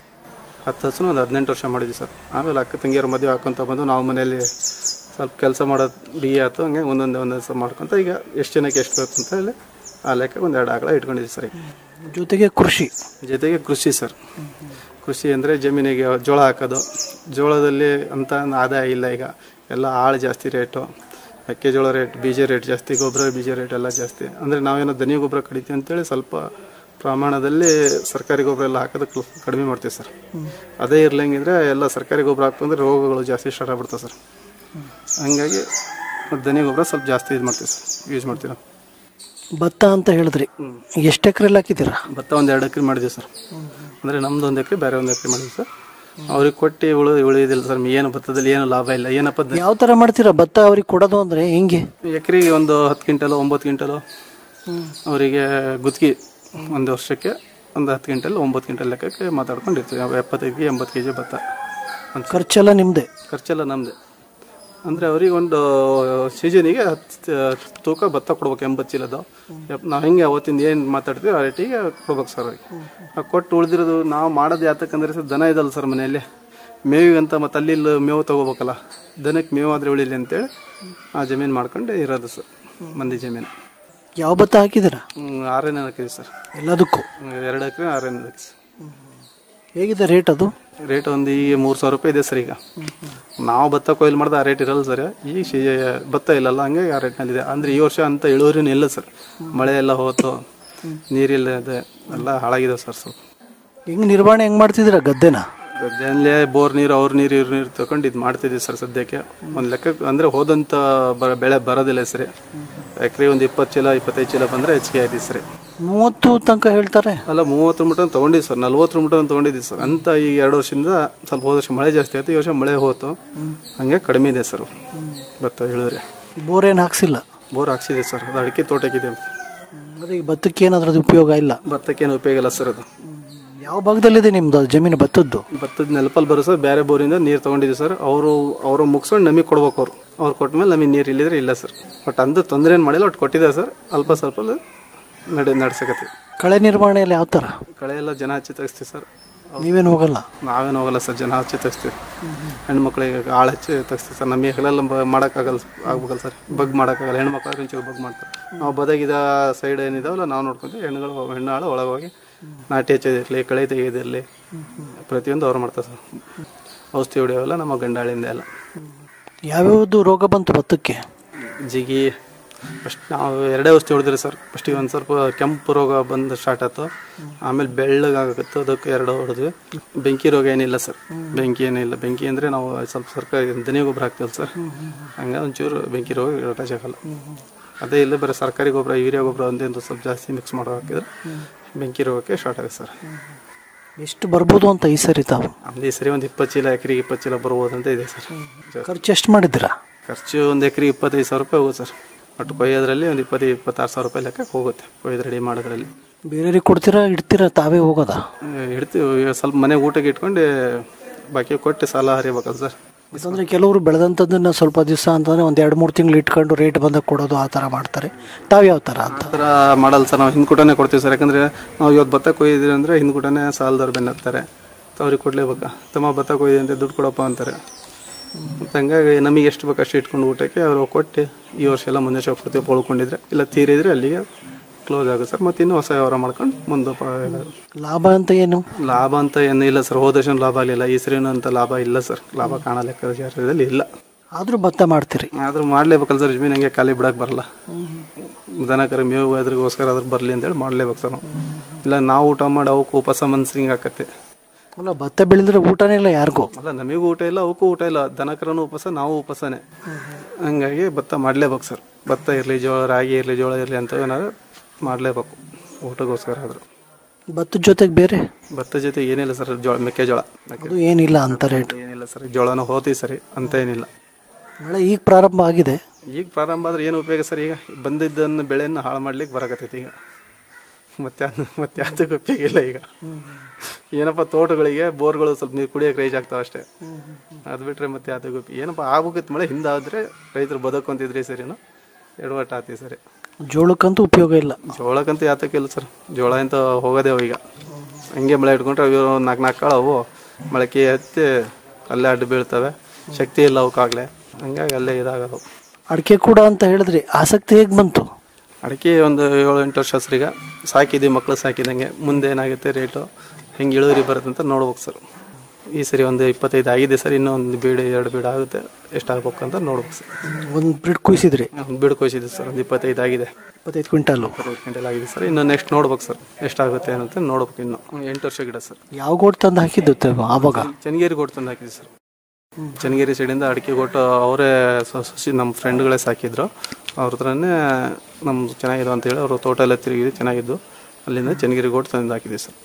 ಹತ್ತು ಹಸುನು ಒಂದು ಹದಿನೆಂಟು ವರ್ಷ ಮಾಡಿದ್ವಿ ಸರ್. ಆಮೇಲೆ ಅಕ್ಕ ತಂಗಿಯರ ಮದುವೆ ಹಾಕೊಂತ ಬಂದು ನಾವು ಮನೆಯಲ್ಲಿ ಸ್ವಲ್ಪ ಕೆಲಸ ಮಾಡೋದು ಡಿ ಆಯ್ತು ಹಂಗೆ ಒಂದೊಂದೇ ಒಂದೊಂದು ಸಹ ಮಾಡ್ಕೊತ ಈಗ ಎಷ್ಟು ಜನಕ್ಕೆ ಎಷ್ಟು ಬೇಕು ಅಂತ ಹೇಳಿ ಆ ಲೆಕ್ಕ ಒಂದು ಎರಡು ಆಕಳ ಇಟ್ಕೊಂಡಿದ್ದೀವಿ ಸರ್. ಈಗ ಜೊತೆಗೆ ಕೃಷಿ. ಜೊತೆಗೆ ಕೃಷಿ ಸರ್. ಕೃಷಿ ಅಂದರೆ ಜಮೀನಿಗೆ ಜೋಳ ಹಾಕೋದು. ಜೋಳದಲ್ಲಿ ಅಂತ ಆದಾಯ ಇಲ್ಲ ಈಗ. ಎಲ್ಲ ಆಳು ಜಾಸ್ತಿ ರೇಟು. ಮೆಕ್ಕೆಜೋಳ ರೇಟ್ ಬೀಜ ರೇಟ್ ಜಾಸ್ತಿ ಗೊಬ್ಬರ ಬೀಜ ರೇಟ್ ಎಲ್ಲ ಜಾಸ್ತಿ. ಅಂದರೆ ನಾವೇನೋ ದನಿ ಗೊಬ್ಬರ ಕಡಿತೀವಿ ಅಂತೇಳಿ ಸ್ವಲ್ಪ ಪ್ರಮಾಣದಲ್ಲಿ ಸರ್ಕಾರಿ ಗೊಬ್ಬರ ಎಲ್ಲ ಹಾಕೋದಕ್ಕೆ ಕಡಿಮೆ ಮಾಡ್ತೀವಿ ಸರ್. ಅದೇ ಇರ್ಲಂಗಿದ್ರೆ ಎಲ್ಲ ಸರ್ಕಾರಿ ಗೊಬ್ಬರ ಹಾಕ್ತಂದ್ರೆ ರೋಗಗಳು ಜಾಸ್ತಿ ಸ್ಟಾರ್ಟ್ ಆಗ್ಬಿಡ್ತಾವೆ ಸರ್. ಹಂಗಾಗಿ ದನಿ ಗೊಬ್ಬರ ಸ್ವಲ್ಪ ಜಾಸ್ತಿ ಇದು ಮಾಡ್ತೀವಿ ಸರ್ ಯೂಸ್ ಮಾಡ್ತೀವಿ ನಾವು ಭತ್ತ ಅಂತ ಹೇಳಿದ್ರಿ. ಎಷ್ಟು ಎಕರೆಲ್ಲಿ ಹಾಕಿದ್ದೀರಾ? ಭತ್ತ ಒಂದು ಎರಡು ಎಕರೆ ಮಾಡಿದ್ವಿ ಸರ್. ಅಂದರೆ ನಮ್ದು ಒಂದು ಎಕರೆ ಬೇರೆ ಒಂದು ಎಕರೆ ಮಾಡಿದ್ವಿ ಸರ್. ಅವ್ರಿಗೆ ಕೊಟ್ಟು ಉಳಿ ಉಳಿದಿಲ್ಲ ಸರ್. ಏನು ಭತ್ತದಲ್ಲಿ ಏನು ಲಾಭ ಇಲ್ಲ. ಏನಪ್ಪ ಯಾವ ಥರ ಮಾಡ್ತೀರಾ? ಭತ್ತ ಅವ್ರಿಗೆ ಕೊಡೋದು ಅಂದರೆ ಹೆಂಗೆ? ಎಕರೆಗೆ ಒಂದು ಹತ್ತು ಕ್ವಿಂಟಲು ಒಂಬತ್ತು ಕ್ವಿಂಟಲು. ಅವರಿಗೆ ಗುತ್ತಿಗೆ ಒಂದು ವರ್ಷಕ್ಕೆ ಒಂದು ಹತ್ತು ಕ್ವಿಂಟಲ್ ಒಂಬತ್ತು ಕ್ವಿಂಟಲ್ ಲೆಕ್ಕಕ್ಕೆ ಮಾತಾಡ್ಕೊಂಡಿರ್ತೀವಿ. ಎಪ್ಪತ್ತೈದು ಎಂಬತ್ತು ಕೆ ಜಿ ಭತ್ತ. ಖರ್ಚೆಲ್ಲ ನಿಮ್ಮದೇ ಖರ್ಚೆಲ್ಲ ನಮ್ಮದೇ ಅಂದರೆ ಅವ್ರಿಗೆ ಒಂದು ಸೀಸನಿಗೆ ಹತ್ತು ತೂಕ ಭತ್ತ ಕೊಡ್ಬೇಕು ಎಂಬತ್ತು ಚೀಲದ ನಾವು ಹೆಂಗೆ ಅವತ್ತಿಂದ ಏನು ಮಾತಾಡ್ತೀವಿ ಆ ರೇಟಿಗೆ ಕೊಡ್ಬೇಕು ಸರ್ ಅವ್ರಿಗೆ. ಆ ಕೊಟ್ಟು ಉಳಿದಿರೋದು ನಾವು ಮಾಡೋದು ಯಾತಕ್ಕಂದ್ರೆ ಸರ್ ದನ ಇದಲ್ಲ ಸರ್ ಮನೆಯಲ್ಲಿ. ಮೇವಿಗಂತ ಮತ್ತು ಅಲ್ಲಿ ಮೇವು ತಗೋಬೇಕಲ್ಲ. ದನಕ್ಕೆ ಮೇವು ಆದರೆ ಉಳಿಲಿ ಅಂತೇಳಿ ಆ ಜಮೀನು ಮಾಡ್ಕೊಂಡು ಇರೋದು ಸರ್ ಮಂದಿ ಜಮೀನು. ಯಾವ ಭತ್ತ ಹಾಕಿದ್ದೀರಾ? ಹ್ಮ್, ಆರೇನೇ ಹಾಕಿದ್ವಿ ಸರ್. ಎಲ್ಲದಕ್ಕೂ? ಎರಡು ಎಕರೆ ಆರೇನೇ ಹಾಕಿ ಸರ್. ಹೇಗಿದೆ ರೇಟ್ ಅದು? ರೇಟ್ ಒಂದು ಈಗ ಮೂರು ಸಾವಿರ ರೂಪಾಯಿ ಇದೆ ಸರ್ ಈಗ. ನಾವು ಭತ್ತ ಕೊಯ್ಲು ಮಾಡಿದ ಆ ರೇಟ್ ಇರಲ್ಲ ಸರ್. ಈ ಶಿ ಭತ್ತ ಇಲ್ಲಲ್ಲ ಹಂಗೆ ಆ ರೇಟ್ನಲ್ಲಿದೆ ಅಂದರೆ ಈ ವರ್ಷ ಅಂತ ಇಳುವರಿನೂ ಇಲ್ಲ ಸರ್. ಮಳೆ ಎಲ್ಲ ಹೋತು ನೀರಿಲ್ಲ ಇದೆ ಎಲ್ಲ ಹಾಳಾಗಿದೆ ಸರ್ ಸ್ವಲ್ಪ. ಹೆಂಗ್ ನಿರ್ವಹಣೆ ಹೆಂಗ್ ಮಾಡ್ತಿದ್ದೀರಾ ಗದ್ದೆನ? ಗದ್ದೆಯಲ್ಲೇ ಬೋರ್ ನೀರು ಅವ್ರ ನೀರು ಇವ್ರ ನೀರು ತಗೊಂಡು ಇದು ಮಾಡ್ತಿದ್ದೀವಿ ಸರ್ ಸದ್ಯಕ್ಕೆ. ಒಂದು ಲೆಕ್ಕ ಅಂದರೆ ಹೋದಂಥ ಬ ಬೆಳೆ ಬರೋದಿಲ್ಲ ಸರಿ. ಎಕರೆ ಒಂದು ಇಪ್ಪತ್ತು ಚೀಲ ಇಪ್ಪತ್ತೈದು ಚೀಲ ಬಂದರೆ ಹೆಚ್ಚಿಗೆ ಆಯ್ತು ಸರಿ. ಮೂವತ್ತು ತನಕ ಹೇಳ್ತಾರೆ? ಅಲ್ಲ ಮೂವತ್ತು ಮೀಟರ್ ತಗೊಂಡಿದ್ದೆ ಸರ್. ನಲ್ವತ್ತು ಮೀಟರ್ ತೊಗೊಂಡಿದ್ದೀವಿ ಸರ್. ಅಂತ ಈ ಎರಡು ವರ್ಷದಿಂದ ಸ್ವಲ್ಪ ಹೋದ ವರ್ಷ ಮಳೆ ಜಾಸ್ತಿ ಆಯ್ತು. ಈ ವರ್ಷ ಮಳೆ ಹೋಯ್ತು. ಹಂಗೆ ಕಡಿಮೆ ಇದೆ ಸರ್. ಭತ್ತ ಹೇಳಿದ್ರೆ. ಬೋರ್ ಏನು ಹಾಕ್ಸಿಲ್ಲ? Bore ಹಾಕ್ಸಿದೆ sir. ಅದು ಅಡಿಕೆ ತೋಟಕ್ಕಿದೆ ಅದೇ ಈ ಭತ್ತಕ್ಕೆ ಏನಾದ್ರದ್ದು ಉಪಯೋಗ ಇಲ್ಲ? ಭತ್ತಕ್ಕೇನು ಉಪಯೋಗ ಇಲ್ಲ ಸರ್ ಅದು. ಯಾವ ಭಾಗದಲ್ಲಿದೆ ನಿಮ್ದು ಜಮೀನು ಭತ್ತದ್ದು? ಭತ್ತದ ನೆಲಪಲ್ಲಿ ಬರೋ ಸರ್. ಬೇರೆ ಬೋರಿಂದ ನೀರು ತೊಗೊಂಡಿದ್ದೀವಿ ಸರ್. ಅವರು ಅವರು ಮುಗಿಸ್ಕೊಂಡು ನಮಗೆ ಕೊಡ್ಬೇಕು ಅವರು. ಅವ್ರು ಕೊಟ್ಟ ಮೇಲೆ ನಮಗೆ ನೀರು ಇಲ್ಲಿದ್ರೆ ಇಲ್ಲ ಸರ್. ಬಟ್ ಅಂದು ತೊಂದರೆ ಏನು ಮಾಡಿಲ್ಲ. ಒಟ್ಟು ಕೊಟ್ಟಿದ್ದಾರೆ ಸರ್. ಅಲ್ಪ ಸ್ವಲ್ಪ ನಡೆ ನಡ್ಸಕತ್ತೀವಿ. ಕಳೆ ನಿರ್ವಹಣೆಯಲ್ಲಿ ಯಾವ ಥರ? ಕಳೆ ಎಲ್ಲ ಜನ ಹಚ್ಚಿ ತೆಗಿಸ್ತೀವಿ ಸರ್. ನೀವೇನು ಹೋಗಲ್ಲ? ನಾವೇನು ಹೋಗಲ್ಲ ಸರ್ ಜನ ಹಚ್ಚಿ ತೆಗಿಸ್ತೀವಿ ಹೆಣ್ಮಕ್ಳಿಗೆ ಆಳು ಹಚ್ಚಿ ತೆಗಿಸ್ತೀವಿ ಸರ್. ನಮಗೆ ಹಗಲೆಲ್ಲ ಮಾಡೋಕ್ಕಾಗಲ್ಲ ಆಗ್ಬೇಕಲ್ಲ ಸರ್. ಬಗ್ ಮಾಡೋಕ್ಕಾಗಲ್ಲ. ಹೆಣ್ಮಕ್ಳು ಒಂಚೂರು ಬಗ್ ಮಾಡ್ತಾರೆ. ನಾವು ಬದಗಿದ ಸೈಡ್ ಏನಿದಾವಲ್ಲ ನಾವು ನೋಡ್ಕೊಂತೀವಿ. ಹೆಣ್ಣುಗಳು ಹೆಣ್ಣಾಳು ಒಳಗೆ ಹೋಗಿ ನಾಟಿ ಹಚ್ಚೋದಿರಲಿ ಕಳೆ ತೆಗೆಯೋದಿರಲಿ ಪ್ರತಿಯೊಂದು ಅವ್ರು ಮಾಡ್ತಾರೆ ಸರ್. ಔಷಧಿ ಹೊಡೆಯೋಲ್ಲ ನಮ್ಮ ಗಂಡಾಳಿಂದ ಎಲ್ಲ. ಯಾವ್ಯಾವುದು ರೋಗ ಬಂತು ಭತ್ತಕ್ಕೆ? ಜಿಗಿ ಫಸ್ಟ್ ನಾವು ಎರಡೇ ಔಷಧಿ ಹೊಡೆದ್ರಿ ಸರ್. ಫಸ್ಟಿಗೆ ಒಂದು ಸ್ವಲ್ಪ ಕೆಂಪು ರೋಗ ಬಂದು ಸ್ಟಾರ್ಟ್ ಆಯ್ತು. ಆಮೇಲೆ ಬೆಳ್ಳಗಾಗತ್ತೆ ಅದಕ್ಕೆ ಎರಡು ಹೊಡೆದ್ವಿ. ಬೆಂಕಿ ರೋಗ ಏನಿಲ್ಲ ಸರ್. ಬೆಂಕಿ ಏನಿಲ್ಲ. ಬೆಂಕಿ ಅಂದರೆ ನಾವು ಸ್ವಲ್ಪ ಸರ್ಕಾರಿ ದನಿ ಗೊಬ್ಬರ ಹಾಕ್ತೀವಲ್ಲ ಸರ್. ಹಂಗೆ ಒಂಚೂರು ಬೆಂಕಿ ರೋಗ ಟಚ್ ಆಗಲ್ಲ ಅದೇ ಇಲ್ಲ ಬರೀ ಸರ್ಕಾರಿ ಗೊಬ್ಬರ ಯೂರಿಯಾ ಗೊಬ್ಬರ ಒಂದೇನು ಸ್ವಲ್ಪ ಜಾಸ್ತಿ ಮಿಕ್ಸ್ ಮಾಡೋ ಹಾಕಿದ್ರೆ ಬೆಂಕಿ ರೋಗಕ್ಕೆ ಸ್ಟಾರ್ಟ್ ಆಗುತ್ತೆ ಸರ್. ಎಷ್ಟು ಬರ್ಬೋದು ಅಂತ ಈ ಸರಿ ತಾವು? ನಮ್ದು ಈ ಸರಿ ಒಂದು ಇಪ್ಪತ್ತು ಚೀಲ ಎಕರೆಗೆ ಇಪ್ಪತ್ತು ಚೀಲ ಬರ್ಬೋದು ಅಂತ ಇದೆ ಸರ್. ಖರ್ಚು ಎಷ್ಟು ಮಾಡಿದ್ದೀರಾ? ಖರ್ಚು ಒಂದು ಎಕರೆಗೆ ಇಪ್ಪತ್ತೈದು ಸಾವಿರ ರೂಪಾಯಿ ಹೋಗುತ್ತೆ ಸರ್. ಒಟ್ಟು ಕೊಯ್ಯೋದ್ರಲ್ಲಿ ಒಂದು ಇಪ್ಪತ್ತು ಇಪ್ಪತ್ತಾರು ಸಾವಿರ ರೂಪಾಯಿ ಲೆಕ್ಕಕ್ಕೆ ಹೋಗುತ್ತೆ ಕೊಯ್ದು ರೆಡಿ ಮಾಡೋದ್ರಲ್ಲಿ. ಬೇರೆಯವ್ರಿಗೆ ಕೊಡ್ತೀರಾ ಇಡ್ತೀರಾ ತಾವೇ ಹೋಗೋದಾ? ಇಡ್ತೀವಿ ಸ್ವಲ್ಪ ಮನೆ ಊಟಕ್ಕೆ ಇಟ್ಕೊಂಡು ಬಾಕಿ ಕೊಟ್ಟು ಸಾಲ ಹರಿಬೇಕಲ್ಲ ಸರ್. ಅಂದರೆ ಕೆಲವರು ಬೆಳೆದಂಥದ್ದನ್ನು ಸ್ವಲ್ಪ ದಿವಸ ಅಂತಂದರೆ ಒಂದು ಎರಡು ಮೂರು ತಿಂಗಳು ಇಟ್ಕೊಂಡು ರೇಟ್ ಬಂದಾಗ ಕೊಡೋದು ಆ ಥರ ಮಾಡ್ತಾರೆ. ತಾವು ಯಾವ ಥರ ಅಂತ? ಥರ ಮಾಡಲ್ಲ ಸರ್ ನಾವು ಹಿಂದ್ಕೂಟನೇ ಕೊಡ್ತೀವಿ ಸರ್. ಯಾಕಂದರೆ ನಾವು ಇವತ್ತು ಭತ್ತ ಕೊಯ್ದಿರಿ ಅಂದರೆ ಹಿಂದ್ಕೂಟನೇ ಸಾಲದವ್ರು ಬೆನ್ನತ್ತಾರೆ. ಅವ್ರಿಗೆ ಕೊಡಲೇಬೇಕಾ. ತಮ್ಮ ಭತ್ತ ಕೊಯ್ದಿ ಅಂತ ದುಡ್ಡು ಕೊಡಪ್ಪ ಅಂತಾರೆ. ಮತ್ತು ಹಂಗಾಗಿ ನಮಗೆ ಎಷ್ಟು ಬೇಕು ಅಷ್ಟು ಇಟ್ಕೊಂಡು ಊಟಕ್ಕೆ ಅವರು ಕೊಟ್ಟು ಈ ವರ್ಷ ಎಲ್ಲ ಮುಂದೆ ಶಾಪ್ ಕೊಡ್ತೀವಿ ಪೊಳ್ಕೊಂಡಿದ್ರೆ ಇಲ್ಲ ತೀರಿದ್ರೆ ಅಲ್ಲಿಗೆ ಕ್ಲೋಸ್ ಆಗುತ್ತೆ ಸರ್. ಮತ್ತೆ ಇನ್ನೂ ಹೊಸ ವ್ಯವಹಾರ ಮಾಡ್ಕೊಂಡು ಮುಂದೆ ಲಾಭ ಅಂತ ಏನು? ಲಾಭ ಅಂತ ಏನು ಇಲ್ಲ ಸರ್. ಹೋದ ವರ್ಷ ಲಾಭ ಆಗಲಿಲ್ಲ. ಈ ಸರಿನೂ ಅಂತ ಲಾಭ ಇಲ್ಲ ಸರ್. ಲಾಭ ಕಾಣಲೆಕ್ಕಲ್ಲಿ ಇಲ್ಲ. ಆದರೂ ಭತ್ತ ಮಾಡ್ತೀರಿ? ಆದ್ರೂ ಮಾಡಲೇಬೇಕಲ್ಲ ಸರ್. ಜಮೀನು ಹಂಗೆ ಖಾಲಿ ಬಿಡಕ್ಕೆ ಬರಲ್ಲ. ದನ ಕರ ಮೇವು ಅದ್ರಿಗೋಸ್ಕರ ಆದ್ರೂ ಬರಲಿ ಅಂತೇಳಿ ಮಾಡ್ಲೇಬೇಕು ಸರ್ ನಾವು. ಇಲ್ಲ ನಾವು ಊಟ ಮಾಡಿ ಅವಕ್ಕೆ ಉಪವಾಸ ಮನ್ಸಿಂಗ್ ಆಕತ್ತೆ. ಅಲ್ಲ ಭತ್ತ ಬೆಳೆದ್ರೆ ಊಟನೇ ಇಲ್ಲ ಯಾರಿಗೂ. ಅಲ್ಲ ನಮಗೂ ಊಟ ಇಲ್ಲ ಅವಕ್ಕೂ ಊಟ ಇಲ್ಲ. ದನಕರನು ಉಪಸ ಉಪವಾಸ ನಾವು ಉಪಸನೆ. ಹಂಗಾಗಿ ಭತ್ತ ಮಾಡಲೇಬೇಕು ಸರ್. ಭತ್ತ ಇರಲಿ ಜೋಳ ರಾಗಿ ಇರಲಿ ಜೋಳ ಇರಲಿ ಅಂತ ಏನಾದ್ರು ಮಾಡಲೇಬೇಕು. ಊಟಕ್ಕೋಸ್ಕರ ಆದರೂ. ಭತ್ತದ ಜೊತೆಗೆ ಬೇರೆ? ಭತ್ತ ಜೊತೆ ಏನಿಲ್ಲ ಸರ್ ಜೋಳ. ಮೆಕ್ಕೆಜೋಳ ಮೆಕ್ಕೆ ಅದು ಏನಿಲ್ಲ ಅಂತ ರೇಟ್ ಏನಿಲ್ಲ ಸರ್ ಜೋಳನ ಹೋತೀವಿ ಸರಿ ಅಂತ ಏನಿಲ್ಲ. ಮಳೆ ಈಗ ಪ್ರಾರಂಭ ಆಗಿದೆ. ಈಗ ಪ್ರಾರಂಭ ಆದ್ರೆ ಏನು ಉಪಯೋಗ ಸರ್ ಈಗ? ಬಂದಿದ್ದನ್ನು ಬೆಳೆಯನ್ನು ಹಾಳು ಮಾಡ್ಲಿಕ್ಕೆ ಬರಕತ್ತೈತಿ ಈಗ. ಮತ್ತೆ ಅದ್- ಮತ್ತೆ ಅದಕ್ಕೆ ಉಪಯೋಗ ಇಲ್ಲ ಈಗ. ಏನಪ್ಪ ತೋಟಗಳಿಗೆ ಬೋರ್ಗಳು ಸ್ವಲ್ಪ ನೀರು ಕುಡಿಯೋಕೆ ರೈಜ್ ಆಗ್ತಾವ ಅಷ್ಟೇ. ಅದು ಬಿಟ್ರೆ ಮತ್ತೆ ಉಪಯೋಗ ಏನಪ್ಪ ಆಗೋಗಿತ್ತು ಮಳೆ ಹಿಂದಾದ್ರೆ ರೈತರು ಬದುಕೊಂತಿದ್ರಿ ಸರಿನೋ? ಎಡವಟ್ಟು ಆತಿ ಸರಿ. ಜೋಳಕ್ಕಂತೂ ಉಪಯೋಗ ಇಲ್ಲ. ಜೋಳಕ್ಕಂತೂ ಯಾತಕ್ಕಿಲ್ಲ ಸರ್. ಜೋಳ ಅಂತ ಹೋಗೋದೇವು ಈಗ. ಹಂಗೆ ಮಳೆ ಇಟ್ಕೊಂಡ್ರೆ ಅವು ನಾಲ್ಕು ನಾಲ್ಕು ಕಾಳು ಅವು. ಮೊಳಕೆ ಹತ್ತಿ ಅಲ್ಲೇ ಅಡ್ಡ ಬೀಳ್ತವೆ. ಶಕ್ತಿ ಇಲ್ಲ ಅವಕ್ಕಾಗಲೇ ಹಂಗಾಗಿ ಅಲ್ಲೇ ಇದಾಗವು ಅಡಿಕೆ ಕೂಡ ಅಂತ ಹೇಳಿದ್ರಿ ಆಸಕ್ತಿ ಹೇಗೆ ಬಂತು? ಅಡಿಕೆ ಒಂದು ಏಳು ಎಂಟು ವರ್ಷ ಸರ್ ಈಗ. ಸಾಕಿದ್ವಿ ಮಕ್ಕಳು ಸಾಕಿದಂಗೆ. ಮುಂದೆ ಏನಾಗುತ್ತೆ ರೇಟು? ಹೆಂಗೆ ಇಳುವರಿ ಬರುತ್ತೆ ಅಂತ ನೋಡ್ಬೇಕು ಸರ್. ಈ ಸರಿ ಒಂದು ಇಪ್ಪತ್ತೈದು ಆಗಿದೆ ಸರ್. ಇನ್ನೂ ಒಂದು ಬೀಡು ಎರಡು ಬೀಡ ಆಗುತ್ತೆ. ಎಷ್ಟಾಗಬೇಕು ಅಂತ ನೋಡ್ಬೇಕು ಸರ್. ಒಂದು ಬ್ರಿಡ್ ಕುಯ್ಸಿದ್ರಿ? ಒಂದು ಬೀಡು ಕೊಯ್ಸಿದ್ವಿ ಸರ್. ಒಂದು ಇಪ್ಪತ್ತೈದು ಆಗಿದೆ. ಇಪ್ಪತ್ತೈದು ಕ್ವಿಂಟಲ್. ಇಪ್ಪತ್ತೈದು ಕ್ವಿಂಟಲ್ ಆಗಿದೆ ಸರ್. ಇನ್ನು ನೆಕ್ಸ್ಟ್ ನೋಡ್ಬೇಕು ಸರ್. ಎಷ್ಟಾಗುತ್ತೆ ಅಂತ ನೋಡ್ಬೇಕು ಇನ್ನು. ಎಂಟು ವರ್ಷ ಗಿಡ ಸರ್. ಯಾವ ಗೋಟ್ ತಂದು ಹಾಕಿದ್ದು ಆವಾಗ? ಚನ್ನಗಿರಿ ಗೋಟ್ ತಂದು ಹಾಕಿದ್ವಿ ಸರ್. ಚನ್ನಗಿರಿ ಸೈಡಿಂದ ಅಡಿಕೆ ಗೋಟು ಅವರೇ ಸಸಿ ನಮ್ಮ ಫ್ರೆಂಡ್ಗಳೇ ಸಾಕಿದ್ರು. ಅವ್ರ ಹತ್ರನೇ ನಮ್ದು ಚೆನ್ನಾಗಿದೆ ಅಂತ ಹೇಳಿ ಅವರು ತೋಟ ಎಲ್ಲ ತಿರುಗಿದ್ವಿ ಚೆನ್ನಾಗಿದ್ದು. ಅಲ್ಲಿಂದ ಚನ್ನಗಿರಿ ಗೋಟ್ ತಂದು ಹಾಕಿದ್ದೆ ಸರ್.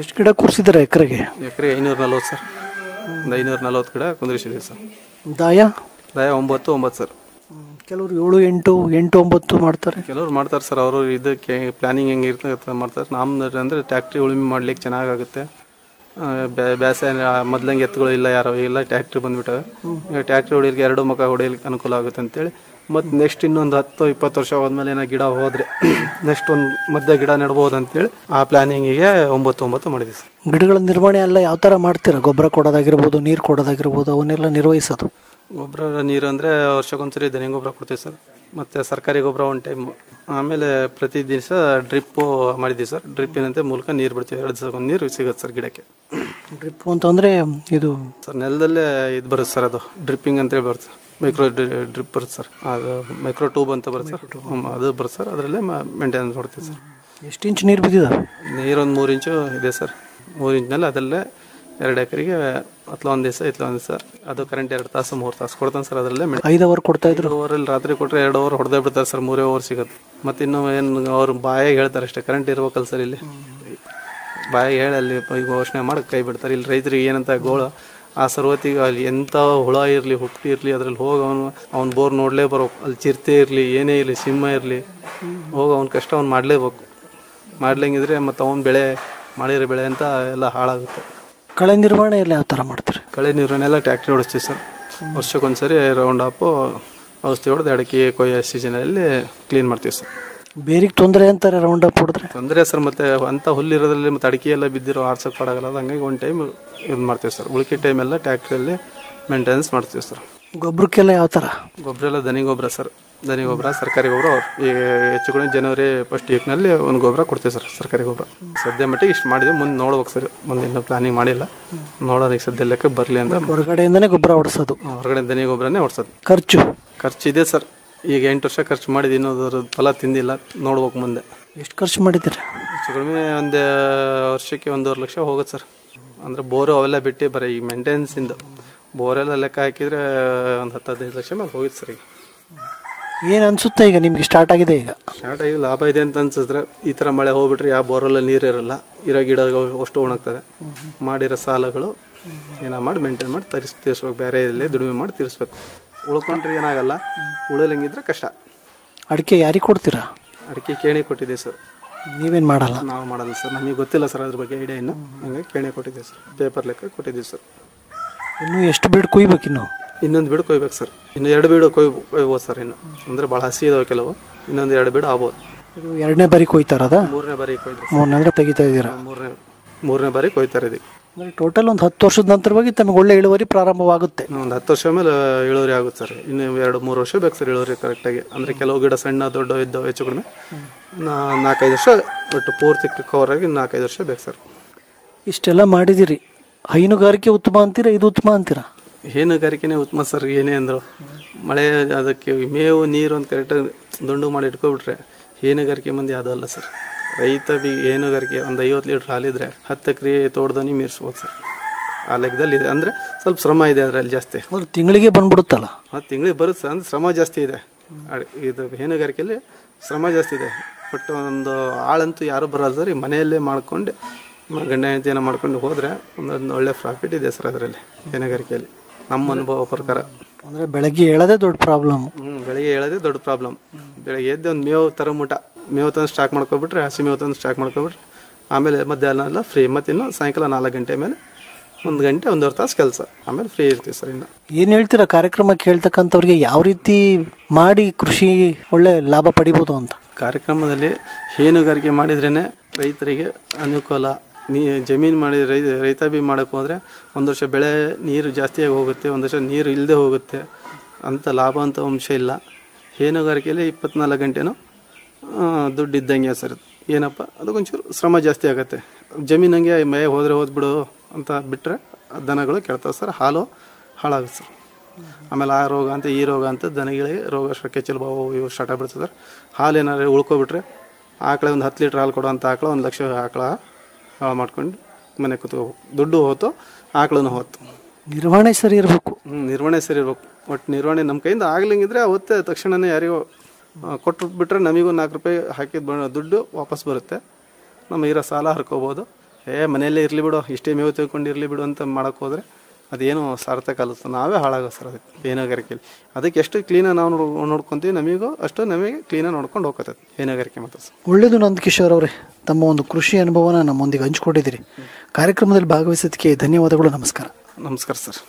ಎಷ್ಟು ಗಿಡ ಕೂರಿಸಿದ್ದಾರೆ ಎಕರೆಗೆ? ಎಕರೆ ಐನೂರ ನಲ್ವತ್ತು ಸರ್. ಒಂದು ಐನೂರ ನಲ್ವತ್ತು ಗಿಡ ಕುಂದ್ರಿಸಿದೆ ಸರ್. ದಾಯ? ದಾಯ ಒಂಬತ್ತು ಒಂಬತ್ತು ಸರ್. ಕೆಲವರು ಏಳು ಎಂಟು ಎಂಟು ಒಂಬತ್ತು ಮಾಡ್ತಾರೆ. ಕೆಲವರು ಮಾಡ್ತಾರೆ ಸರ್. ಅವರು ಇದಕ್ಕೆ ಪ್ಲಾನಿಂಗ್ ಹೆಂಗೆ ಇರ್ತದೆ ಮಾಡ್ತಾರೆ. ನಮ್ಮ ಅಂದರೆ ಟ್ಯಾಕ್ಟ್ರಿ ಉಳುಮೆ ಮಾಡ್ಲಿಕ್ಕೆ ಚೆನ್ನಾಗಾಗುತ್ತೆ. ಬ್ಯಾಸೆ ಮೊದ್ಲಂಗೆ ಎತ್ತುಗಳು ಇಲ್ಲ ಯಾರೋ ಇಲ್ಲ ಟ್ಯಾಕ್ಟ್ರಿ ಬಂದ್ಬಿಟ್ಟವೆ. ಈಗ ಟ್ಯಾಕ್ಟ್ರಿ ಹೊಡಿಲಿಕ್ಕೆ ಎರಡು ಮುಖ ಹೊಡಿಲಿಕ್ಕೆ ಅನುಕೂಲ ಆಗುತ್ತೆ ಅಂತೇಳಿ ಮತ್ತು ನೆಕ್ಸ್ಟ್ ಇನ್ನೊಂದು ಹತ್ತು ಇಪ್ಪತ್ತು ವರ್ಷ ಹೋದ್ಮೇಲೆ ಏನೋ ಗಿಡ ಹೋದರೆ ನೆಕ್ಸ್ಟ್ ಒಂದು ಮಧ್ಯ ಗಿಡ ನೆಡ್ಬೋದು ಅಂತೇಳಿ ಆ ಪ್ಲಾನಿಂಗಿಗೆ ಒಂಬತ್ತು ಒಂಬತ್ತು ಮಾಡಿದ್ವಿ ಸರ್. ಗಿಡಗಳ ನಿರ್ವಹಣೆ ಎಲ್ಲ ಯಾವ ಥರ ಮಾಡ್ತೀರಾ? ಗೊಬ್ಬರ ಕೊಡೋದಾಗಿರ್ಬೋದು ನೀರು ಕೊಡೋದಾಗಿರ್ಬೋದು ಅವನ್ನೆಲ್ಲ ನಿರ್ವಹಿಸೋದು. ಗೊಬ್ಬರ ನೀರು ಅಂದರೆ ವರ್ಷಕ್ಕೊಂದ್ಸರಿ ದನಿ ಗೊಬ್ಬರ ಕೊಡ್ತೀವಿ ಸರ್. ಮತ್ತು ಸರ್ಕಾರಿ ಗೊಬ್ಬರ ಒನ್ ಟೈಮ್ ಆಮೇಲೆ ಪ್ರತಿ ದಿವಸ ಡ್ರಿಪ್ಪು ಮಾಡಿದ್ದೀವಿ ಸರ್. ಡ್ರಿಪ್ಪಿನಂತೆ ಮೂಲಕ ನೀರು ಬಿಡ್ತೀವಿ. ಎರಡು ದಿವಸಕ್ಕೊಂದು ನೀರು ಸಿಗುತ್ತೆ ಸರ್ ಗಿಡಕ್ಕೆ. ಡ್ರಿಪ್ಪು ಅಂತಂದರೆ ಇದು ಸರ್ ನೆಲದಲ್ಲೇ ಇದು ಬರುತ್ತೆ ಸರ್ ಅದು. ಡ್ರಿಪ್ಪಿಂಗ್ ಅಂತೇಳಿ ಬರುತ್ತೆ. ಮೈಕ್ರೋ ಡ್ರಿಪ್ ಬರುತ್ತೆ ಸರ್. ಅದು ಮೈಕ್ರೋ ಟ್ಯೂಬ್ ಅಂತ ಬರುತ್ತೆ ಸರ್. ಅದು ಬರುತ್ತೆ ಸರ್. ಅದರಲ್ಲೇ ಮೇಂಟೆನೆನ್ಸ್ ಮಾಡ್ತೀವಿ ಸರ್. ಎಷ್ಟು ಇಂಚ್ ನೀರು ನೀರು ಒಂದು ಮೂರು ಇಂಚು ಇದೆ ಸರ್. ಮೂರು ಇಂಚಿನಲ್ಲಿ ಅದರಲ್ಲೇ ಎರಡು ಎಕರೆಗೆ ಅತ್ಲ ಒಂದು ದಿವಸ ಇತ್ಲ ಒಂದು ದಿವಸ. ಅದು ಕರೆಂಟ್ ಎರಡು ತಾಸು ಮೂರು ತಾಸು ಕೊಡ್ತಾನೆ ಸರ್ ಅದರಲ್ಲೇ ಐದು ಅವರ್ ಕೊಡ್ತಾ ಇದ್ರು. ಅವರಲ್ಲಿ ರಾತ್ರಿ ಕೊಟ್ಟರೆ ಎರಡು ಅವರ್ ಹೊಡೆದೇ ಬಿಡ್ತಾರೆ ಸರ್. ಮೂರೇ ಅವರ್ ಸಿಗುತ್ತೆ. ಮತ್ತು ಇನ್ನೂ ಏನು ಅವ್ರು ಬಾಯಾಗಿ ಹೇಳ್ತಾರೆ ಅಷ್ಟೇ ಕರೆಂಟ್ ಇರ್ಬೇಕಲ್ಲ ಸರ್ ಇಲ್ಲಿ. ಬಾಯಾಗಿ ಹೇಳಿ ಅಲ್ಲಿ ಈಗ ಘೋಷಣೆ ಮಾಡಿ ಕೈ ಬಿಡ್ತಾರೆ. ಇಲ್ಲಿ ರೈತರಿಗೆ ಏನಂತ ಗೋಳ ಆ ಸರ್ವತಿಗೆ ಅಲ್ಲಿ ಎಂಥ ಹುಳ ಇರಲಿ ಹುಟ್ಟಿ ಇರಲಿ ಅದ್ರಲ್ಲಿ ಹೋಗಿ ಅವನು ಅವ್ನು ಬೋರ್ ನೋಡಲೇ ಬರ್ಬೇಕು ಅಲ್ಲಿ ಚಿರತೆ ಇರಲಿ ಏನೇ ಇರಲಿ ಸಿಂಹ ಇರಲಿ ಹೋಗಿ ಅವ್ನ ಕಷ್ಟ ಅವ್ನು ಮಾಡಲೇಬೇಕು. ಮಾಡ್ಲಂಗಿದ್ರೆ ಮತ್ತು ಅವ್ನ ಬೆಳೆ ಮಾಡಿರೋ ಬೆಳೆ ಅಂತ ಎಲ್ಲ ಹಾಳಾಗುತ್ತೆ. ಕಳೆ ನಿರ್ವಹಣೆ ಎಲ್ಲ ಯಾವ ಥರ ಮಾಡ್ತಾರೆ? ಕಳೆ ನಿರ್ವಹಣೆ ಎಲ್ಲ ಟ್ಯಾಕ್ಟ್ರಿ ಓಡಿಸ್ತೀವಿ ಸರ್. ವರ್ಷಕ್ಕೊಂದ್ಸರಿ ರೌಂಡ್ ಅಪ್ಪು ಔಷಧಿ ಹೊಡೆದು ಅಡಿಕೆ ಕೊಯ್ಯೋ ಸೀಸನಲ್ಲಿ ಕ್ಲೀನ್ ಮಾಡ್ತೀವಿ ಸರ್. ಬೇರಿಗೆ ತೊಂದರೆ ಅಂತಾರೆ ರೌಂಡ್ ಅಪ್ ಹೊಡೆದ್ರೆ? ತೊಂದರೆ ಸರ್ ಮತ್ತೆ ಅಂತ ಹುಲ್ಲಿರೋದ್ರಲ್ಲಿ ಮತ್ತೆ ಅಡಿಕೆ ಎಲ್ಲ ಬಿದ್ದಿರೋ ಆರ್ಸಕ್ ಪಡಗಲ್ಲ ಅದು ಹಂಗಾಗಿ ಒಂದು ಟೈಮ್ ಇದು ಮಾಡ್ತೀವಿ ಸರ್. ಉಳಿಕೆ ಟೈಮ್ ಎಲ್ಲ ಟ್ಯಾಕ್ಟ್ರಲ್ಲಿ ಮೇಂಟೆನೆನ್ಸ್ ಮಾಡ್ತೀವಿ ಸರ್. ಗೊಬ್ಬರಕ್ಕೆಲ್ಲ ಯಾವ ಥರ ಗೊಬ್ಬರ ಎಲ್ಲ ದನಿ ಗೊಬ್ಬರ ಸರ್. ದನಿ ಗೊಬ್ಬರ ಸರ್ಕಾರಿ ಗೊಬ್ಬರ ಈ ಹೆಚ್ಚು ಕಡಿಮೆ ಜನವರಿ ಫಸ್ಟ್ ವೀಕ್ನಲ್ಲಿ ಒಂದು ಗೊಬ್ಬರ ಕೊಡ್ತೀವಿ ಸರ್ ಸರ್ಕಾರಿ ಗೊಬ್ಬರ ಸದ್ಯ ಮಟ್ಟಿಗೆ ಇಷ್ಟು ಮಾಡಿದೆ ಮುಂದೆ ನೋಡ್ಬೇಕು ಸರ್. ಮುಂದೆ ಇನ್ನೂ ಪ್ಲಾನಿಂಗ್ ಮಾಡಿಲ್ಲ. ನೋಡೋಣ ಈಗ ಸದ್ಯ ಲೆಕ್ಕ ಬರಲಿ ಅಂದ್ರೆ ಹೊರಗಡೆಯಿಂದನೇ ಗೊಬ್ಬರ ಹೊಡಿಸೋದು. ಹೊರಗಡೆ ದನಿ ಗೊಬ್ಬರನೇ ಹೊಡ್ಸೋದು. ಖರ್ಚು? ಖರ್ಚಿದೆ ಸರ್. ಈಗ ಎಂಟು ವರ್ಷ ಖರ್ಚು ಮಾಡಿದ್ದು ಅದರ ಫಲ ತಿಂದಿಲ್ಲ. ನೋಡ್ಬೇಕು ಮುಂದೆ. ಎಷ್ಟು ಖರ್ಚು ಮಾಡಿದ್ದೀರಿ? ಹೆಚ್ಚು ಕಡಿಮೆ ಒಂದು ವರ್ಷಕ್ಕೆ ಒಂದೂವರೆ ಲಕ್ಷ ಹೋಗುತ್ತೆ ಸರ್. ಅಂದರೆ ಬೋರು ಅವೆಲ್ಲ ಬಿಟ್ಟು ಬರೀ ಈಗ ಮೇಂಟೆನೆನ್ಸಿಂದ ಬೋರೆಲ್ಲ ಲೆಕ್ಕ ಹಾಕಿದರೆ ಒಂದು ಹತ್ತು ಹದಿನೈದು ಲಕ್ಷ ಮೇಲೆ ಹೋಗಿತ್ತು ಸರ್ ಈಗ. ಏನು ಅನಿಸುತ್ತೆ ಈಗ ನಿಮಗೆ? ಸ್ಟಾರ್ಟ್ ಆಗಿದೆ ಈಗ? ಸ್ಟಾರ್ಟ್ ಆಗಿ ಲಾಭ ಇದೆ ಅಂತ ಅನ್ಸಿದ್ರೆ ಈ ಥರ ಮಳೆ ಹೋಗ್ಬಿಟ್ರೆ ಯಾವ ಬೋರಲ್ಲಿ ನೀರು ಇರೋಲ್ಲ. ಇರೋ ಗಿಡಗಳು ಅಷ್ಟು ಒಣಗ್ತದೆ ಮಾಡಿರೋ ಸಾಲಗಳು ಏನೋ ಮಾಡಿ ಮೇಂಟೈನ್ ಮಾಡಿ ತರಿಸ್ ತೀರಿಸ್ಬೇಕು. ಬೇರೆ ಇಲ್ಲೇ ದುಡಿಮೆ ಮಾಡಿ ತೀರಿಸ್ಬೇಕು. ಉಳ್ಕೊಂಡ್ರೆ ಏನಾಗಲ್ಲ ಉಳಿಲಂಗಿದ್ರೆ ಕಷ್ಟ. ಅಡಿಕೆ ಯಾರಿಗೆ ಕೊಡ್ತೀರಾ? ಅಡಿಕೆ ಕೇಣಿ ಕೊಟ್ಟಿದ್ದೀವಿ ಸರ್. ನೀವೇನು ಮಾಡಲ್ಲ? ನಾವು ಮಾಡಲ್ಲ ಸರ್. ನಮಗೆ ಗೊತ್ತಿಲ್ಲ ಸರ್ ಅದ್ರ ಬಗ್ಗೆ ಐಡಿಯಾ ಇನ್ನು. ಹಂಗೆ ಕೇಣಿ ಕೊಟ್ಟಿದ್ದೆ ಸರ್. ಪೇಪರ್ ಲೆಕ್ಕ ಕೊಟ್ಟಿದ್ದೀವಿ ಸರ್. ಇನ್ನು ಎಷ್ಟು ಬೀಡ್ ಕೊಯ್ಬೇಕು ಇನ್ನು? ಇನ್ನೊಂದು ಬೀಡು ಕೊಯ್ಬೇಕು ಸರ್. ಇನ್ನು ಎರಡು ಬೀಡು ಕೊಯ್ ಕೊಯ್ಬೋದು ಸರ್ ಇನ್ನು. ಅಂದರೆ ಭಾಳ ಹಸಿ ಇದಾವೆ ಕೆಲವು. ಇನ್ನೊಂದು ಎರಡು ಬೀಡು ಆಗ್ಬೋದು. ಇದು ಎರಡನೇ ಬಾರಿ ಕೊಯ್ತಾರದ ಮೂರನೇ ಬಾರಿ ಕೊಯ್ತಾರೆ ಮೂರನೇ ತೆಗಿತಾ ಇದ್ದೀರಾ? ಮೂರನೇ ಮೂರನೇ ಬಾರಿ ಕೊಯ್ತಾರೆ ಇದಕ್ಕೆ ಅಂದರೆ ಟೋಟಲ್ ಒಂದು ಹತ್ತು ವರ್ಷದ ನಂತರವಾಗಿ ತಮಗೆ ಒಳ್ಳೆ ಇಳುವರಿ ಪ್ರಾರಂಭವಾಗುತ್ತೆ. ಒಂದು ಹತ್ತು ವರ್ಷ ಮೇಲೆ ಇಳುವರಿ ಆಗುತ್ತೆ ಸರ್. ಇನ್ನು ಎರಡು ಮೂರು ವರ್ಷ ಬೇಕು ಸರ್ ಇಳುವರಿ ಕರೆಕ್ಟಾಗಿ ಅಂದರೆ ಕೆಲವು ಗಿಡ ಸಣ್ಣ ದೊಡ್ಡ ಇದ್ದಾವೆ ಹೆಚ್ಚು ಕಡಿಮೆ. ನಾಲ್ಕೈದು ವರ್ಷ ಒಟ್ಟು ಪೂರ್ತಿ ಕವರ್ ಆಗಿ ನಾಲ್ಕೈದು ವರ್ಷ ಬೇಕು ಸರ್. ಇಷ್ಟೆಲ್ಲ ಮಾಡಿದಿರಿ. ಹೈನುಗಾರಿಕೆ ಉತ್ತಮ ಅಂತೀರಾ ಇದು ಉತ್ತಮ ಅಂತೀರಾ? ಹೈನುಗಾರಿಕೆನೇ ಉತ್ತಮ ಸರ್ ಏನೇ ಅಂದರು. ಮಳೆ ಅದಕ್ಕೆ ಮೇವು ನೀರು ಅಂತ ಕರೆಕ್ಟಾಗಿ ದುಂಡು ಮಾಡಿ ಇಟ್ಕೊಬಿಟ್ರೆ ಹೈನುಗಾರಿಕೆ ಮಂದಿ ಅದಲ್ಲ ಸರ್. ರೈತ ಬಿ ಏನುಗಾರಿಕೆ ಒಂದು ಐವತ್ತು ಲೀಟ್ರ್ ಹಾಲಿದ್ರೆ ಹತ್ತು ಎಕರೆ ತೋಟದನಿ ಮೀರಿಸ್ಬೋದು ಸರ್. ಆ ಲೆಕ್ಕದಲ್ಲಿ ಇದೆ. ಅಂದರೆ ಸ್ವಲ್ಪ ಶ್ರಮ ಇದೆ ಅದರಲ್ಲಿ ಜಾಸ್ತಿ. ಅವ್ರು ತಿಂಗಳಿಗೆ ಬಂದ್ಬಿಡುತ್ತಲ್ಲ? ಹತ್ತು ತಿಂಗಳಿಗೆ ಬರುತ್ತೆ ಅಂದ್ರೆ ಶ್ರಮ ಜಾಸ್ತಿ ಇದೆ. ಇದು ಹೈನುಗಾರಿಕೆಯಲ್ಲಿ ಶ್ರಮ ಜಾಸ್ತಿ ಇದೆ. ಬಟ್ ಒಂದು ಆಳಂತೂ ಯಾರು ಬರಲ್ಲ ಸರ್. ಈ ಮನೆಯಲ್ಲೇ ಮಾಡ್ಕೊಂಡು ಗಂಡ ಹೆಂಡತಿ ಮಾಡ್ಕೊಂಡು ಹೋದರೆ ಒಂದೊಂದು ಒಳ್ಳೆ ಪ್ರಾಫಿಟ್ ಇದೆ ಸರ್ ಅದರಲ್ಲಿ ಹೈನುಗಾರಿಕೆಯಲ್ಲಿ ನಮ್ಮ ಅನುಭವ ಪ್ರಕಾರ. ಅಂದರೆ ಬೆಳಗ್ಗೆ ಹೇಳೋದೇ ದೊಡ್ಡ ಪ್ರಾಬ್ಲಮ್ ಹ್ಞೂ ಬೆಳಗ್ಗೆ ಹೇಳೋದೇ ದೊಡ್ಡ ಪ್ರಾಬ್ಲಮ್ ಬೆಳಗ್ಗೆ ಎದ್ದು ಒಂದು ಮೇವು ತರ ಮುಟ ಮೇವು ತಂದು ಸ್ಟಾಕ್ ಮಾಡ್ಕೊಬಿಟ್ರೆ ಹಸಿ ಮೇವು ತಂದು ಸ್ಟಾಕ್ ಮಾಡ್ಕೊಬಿಟ್ರೆ ಆಮೇಲೆ ಮಧ್ಯಾಹ್ನ ಎಲ್ಲ ಫ್ರೀ ಮತ್ತು ಇನ್ನು ಸಾಯಂಕಾಲ ನಾಲ್ಕು ಗಂಟೆ ಮೇಲೆ ಒಂದು ಗಂಟೆ ಒಂದೂವರೆ ತಾಸು ಕೆಲಸ. ಆಮೇಲೆ ಫ್ರೀ ಇರ್ತೀವಿ ಸರ್ ಇನ್ನು. ಏನು ಹೇಳ್ತೀರಾ ಕಾರ್ಯಕ್ರಮ ಕೇಳ್ತಕ್ಕಂಥವ್ರಿಗೆ ಯಾವ ರೀತಿ ಮಾಡಿ ಕೃಷಿ ಒಳ್ಳೆ ಲಾಭ ಪಡಿಬೋದು ಅಂತ? ಕಾರ್ಯಕ್ರಮದಲ್ಲಿ ಹೈನುಗಾರಿಕೆ ಮಾಡಿದ್ರೇ ರೈತರಿಗೆ ಅನುಕೂಲ. ನೀ ಜಮೀನು ಮಾಡಿ ರೈ ರೈತ ಬಿ ಮಾಡೋಕ್ಕೆ ಹೋದರೆ ಒಂದು ವರ್ಷ ಬೆಳೆ ನೀರು ಜಾಸ್ತಿಯಾಗಿ ಹೋಗುತ್ತೆ ಒಂದು ವರ್ಷ ನೀರು ಇಲ್ಲದೆ ಹೋಗುತ್ತೆ ಅಂತ ಲಾಭ ಅಂತ ಅಂಶ ಇಲ್ಲ. ಹೈನುಗಾರಿಕೆಯಲ್ಲಿ ಇಪ್ಪತ್ನಾಲ್ಕು ಗಂಟೆನೂ ದುಡ್ಡು ಇದ್ದಂಗೆ ಸರ್. ಏನಪ್ಪ? ಅದಕ್ಕೊಂಚೂರು ಶ್ರಮ ಜಾಸ್ತಿ ಆಗುತ್ತೆ. ಜಮೀನು ಹಂಗೆ ಮೇ ಹೋದರೆ ಹೋದ್ಬಿಡು ಅಂತ ಬಿಟ್ಟರೆ ದನಗಳು ಕೆಡ್ತಾವೆ ಸರ್. ಹಾಲು ಹಾಳಾಗುತ್ತೆ ಸರ್. ಆಮೇಲೆ ಆ ರೋಗ ಅಂತ ಈ ರೋಗ ಅಂತ ದನಗಳಿಗೆ ರೋಗ ಕೆಚ್ಚಲು ಬಾವು ಇವು ಸ್ಟಾರ್ಟ್ ಆಗಿಬಿಡ್ತದೆ ಸರ್. ಹಾಲು ಏನಾದ್ರು ಉಳ್ಕೊಬಿಟ್ರೆ ಆಕಳೆ ಒಂದು ಹತ್ತು ಲೀಟ್ರ್ ಹಾಲು ಕೊಡುವಂಥ ಆಕಳ ಒಂದು ಲಕ್ಷ ಆಕಳ ಹಾಳು ಮಾಡ್ಕೊಂಡು ಮನೆ ಕೂತ್ಕೋಬೇಕು. ದುಡ್ಡು ಹೋತು ಆಕಳನ್ನು ಹೋತು. ನಿರ್ವಹಣೆ ಸರಿ ಇರಬೇಕು. ನಿರ್ವಹಣೆ ಸರಿ ಇರಬೇಕು. ಒಟ್ಟು ನಿರ್ವಹಣೆ ನಮ್ಮ ಕೈಯಿಂದ ಆಗ್ಲಿಂಗಿದ್ರೆ ಅವತ್ತೇ ತಕ್ಷಣನೇ ಯಾರಿಗೋ ಕೊಟ್ಟು ಬಿಟ್ಟರೆ ನಮಗೂ ನಾಲ್ಕು ರೂಪಾಯಿ ಹಾಕಿದ ದುಡ್ಡು ವಾಪಸ್ ಬರುತ್ತೆ. ನಮ್ಮ ಇರೋ ಸಾಲ ಹರ್ಕೋಬೋದು. ಏ ಮನೆಯಲ್ಲೇ ಇರಲಿ ಬಿಡು ಇಷ್ಟೇ ಮೇವು ತೆಗೆದುಕೊಂಡು ಇರಲಿ ಬಿಡು ಅಂತ ಮಾಡೋಕ್ಕೆ ಹೋದರೆ ಅದೇನು ಸಾರ್ಥಕ ಅಲ್ಲ ನಾವೇ ಹಾಳಾಗೋ ಸರ್ ಅದಕ್ಕೆ ಹೈನುಗಾರಿಕೆಯಲ್ಲಿ ಅದಕ್ಕೆ ಎಷ್ಟು ಕ್ಲೀನಾಗಿ ನಾವು ನೋಡ್- ನೋಡ್ಕೊಂತೀವಿ ನಮಗೂ ಅಷ್ಟು ನಮಗೆ ಕ್ಲೀನಾಗಿ ನೋಡ್ಕೊಂಡು ಹೋಗ್ತದೆ ಹೈನುಗಾರಿಕೆ ಮಾತ್ರ ಒಳ್ಳೆಯದು ನಂದ ಕಿಶೋರ್ ಅವರೇ. ತಮ್ಮ ಒಂದು ಕೃಷಿ ಅನುಭವನ ನಮ್ಮೊಂದಿಗೆ ಹಂಚಿಕೊಂಡಿದ್ದೀರಿ ಕಾರ್ಯಕ್ರಮದಲ್ಲಿ ಭಾಗವಹಿಸೋದಕ್ಕೆ ಧನ್ಯವಾದಗಳು ನಮಸ್ಕಾರ. ನಮಸ್ಕಾರ ಸರ್.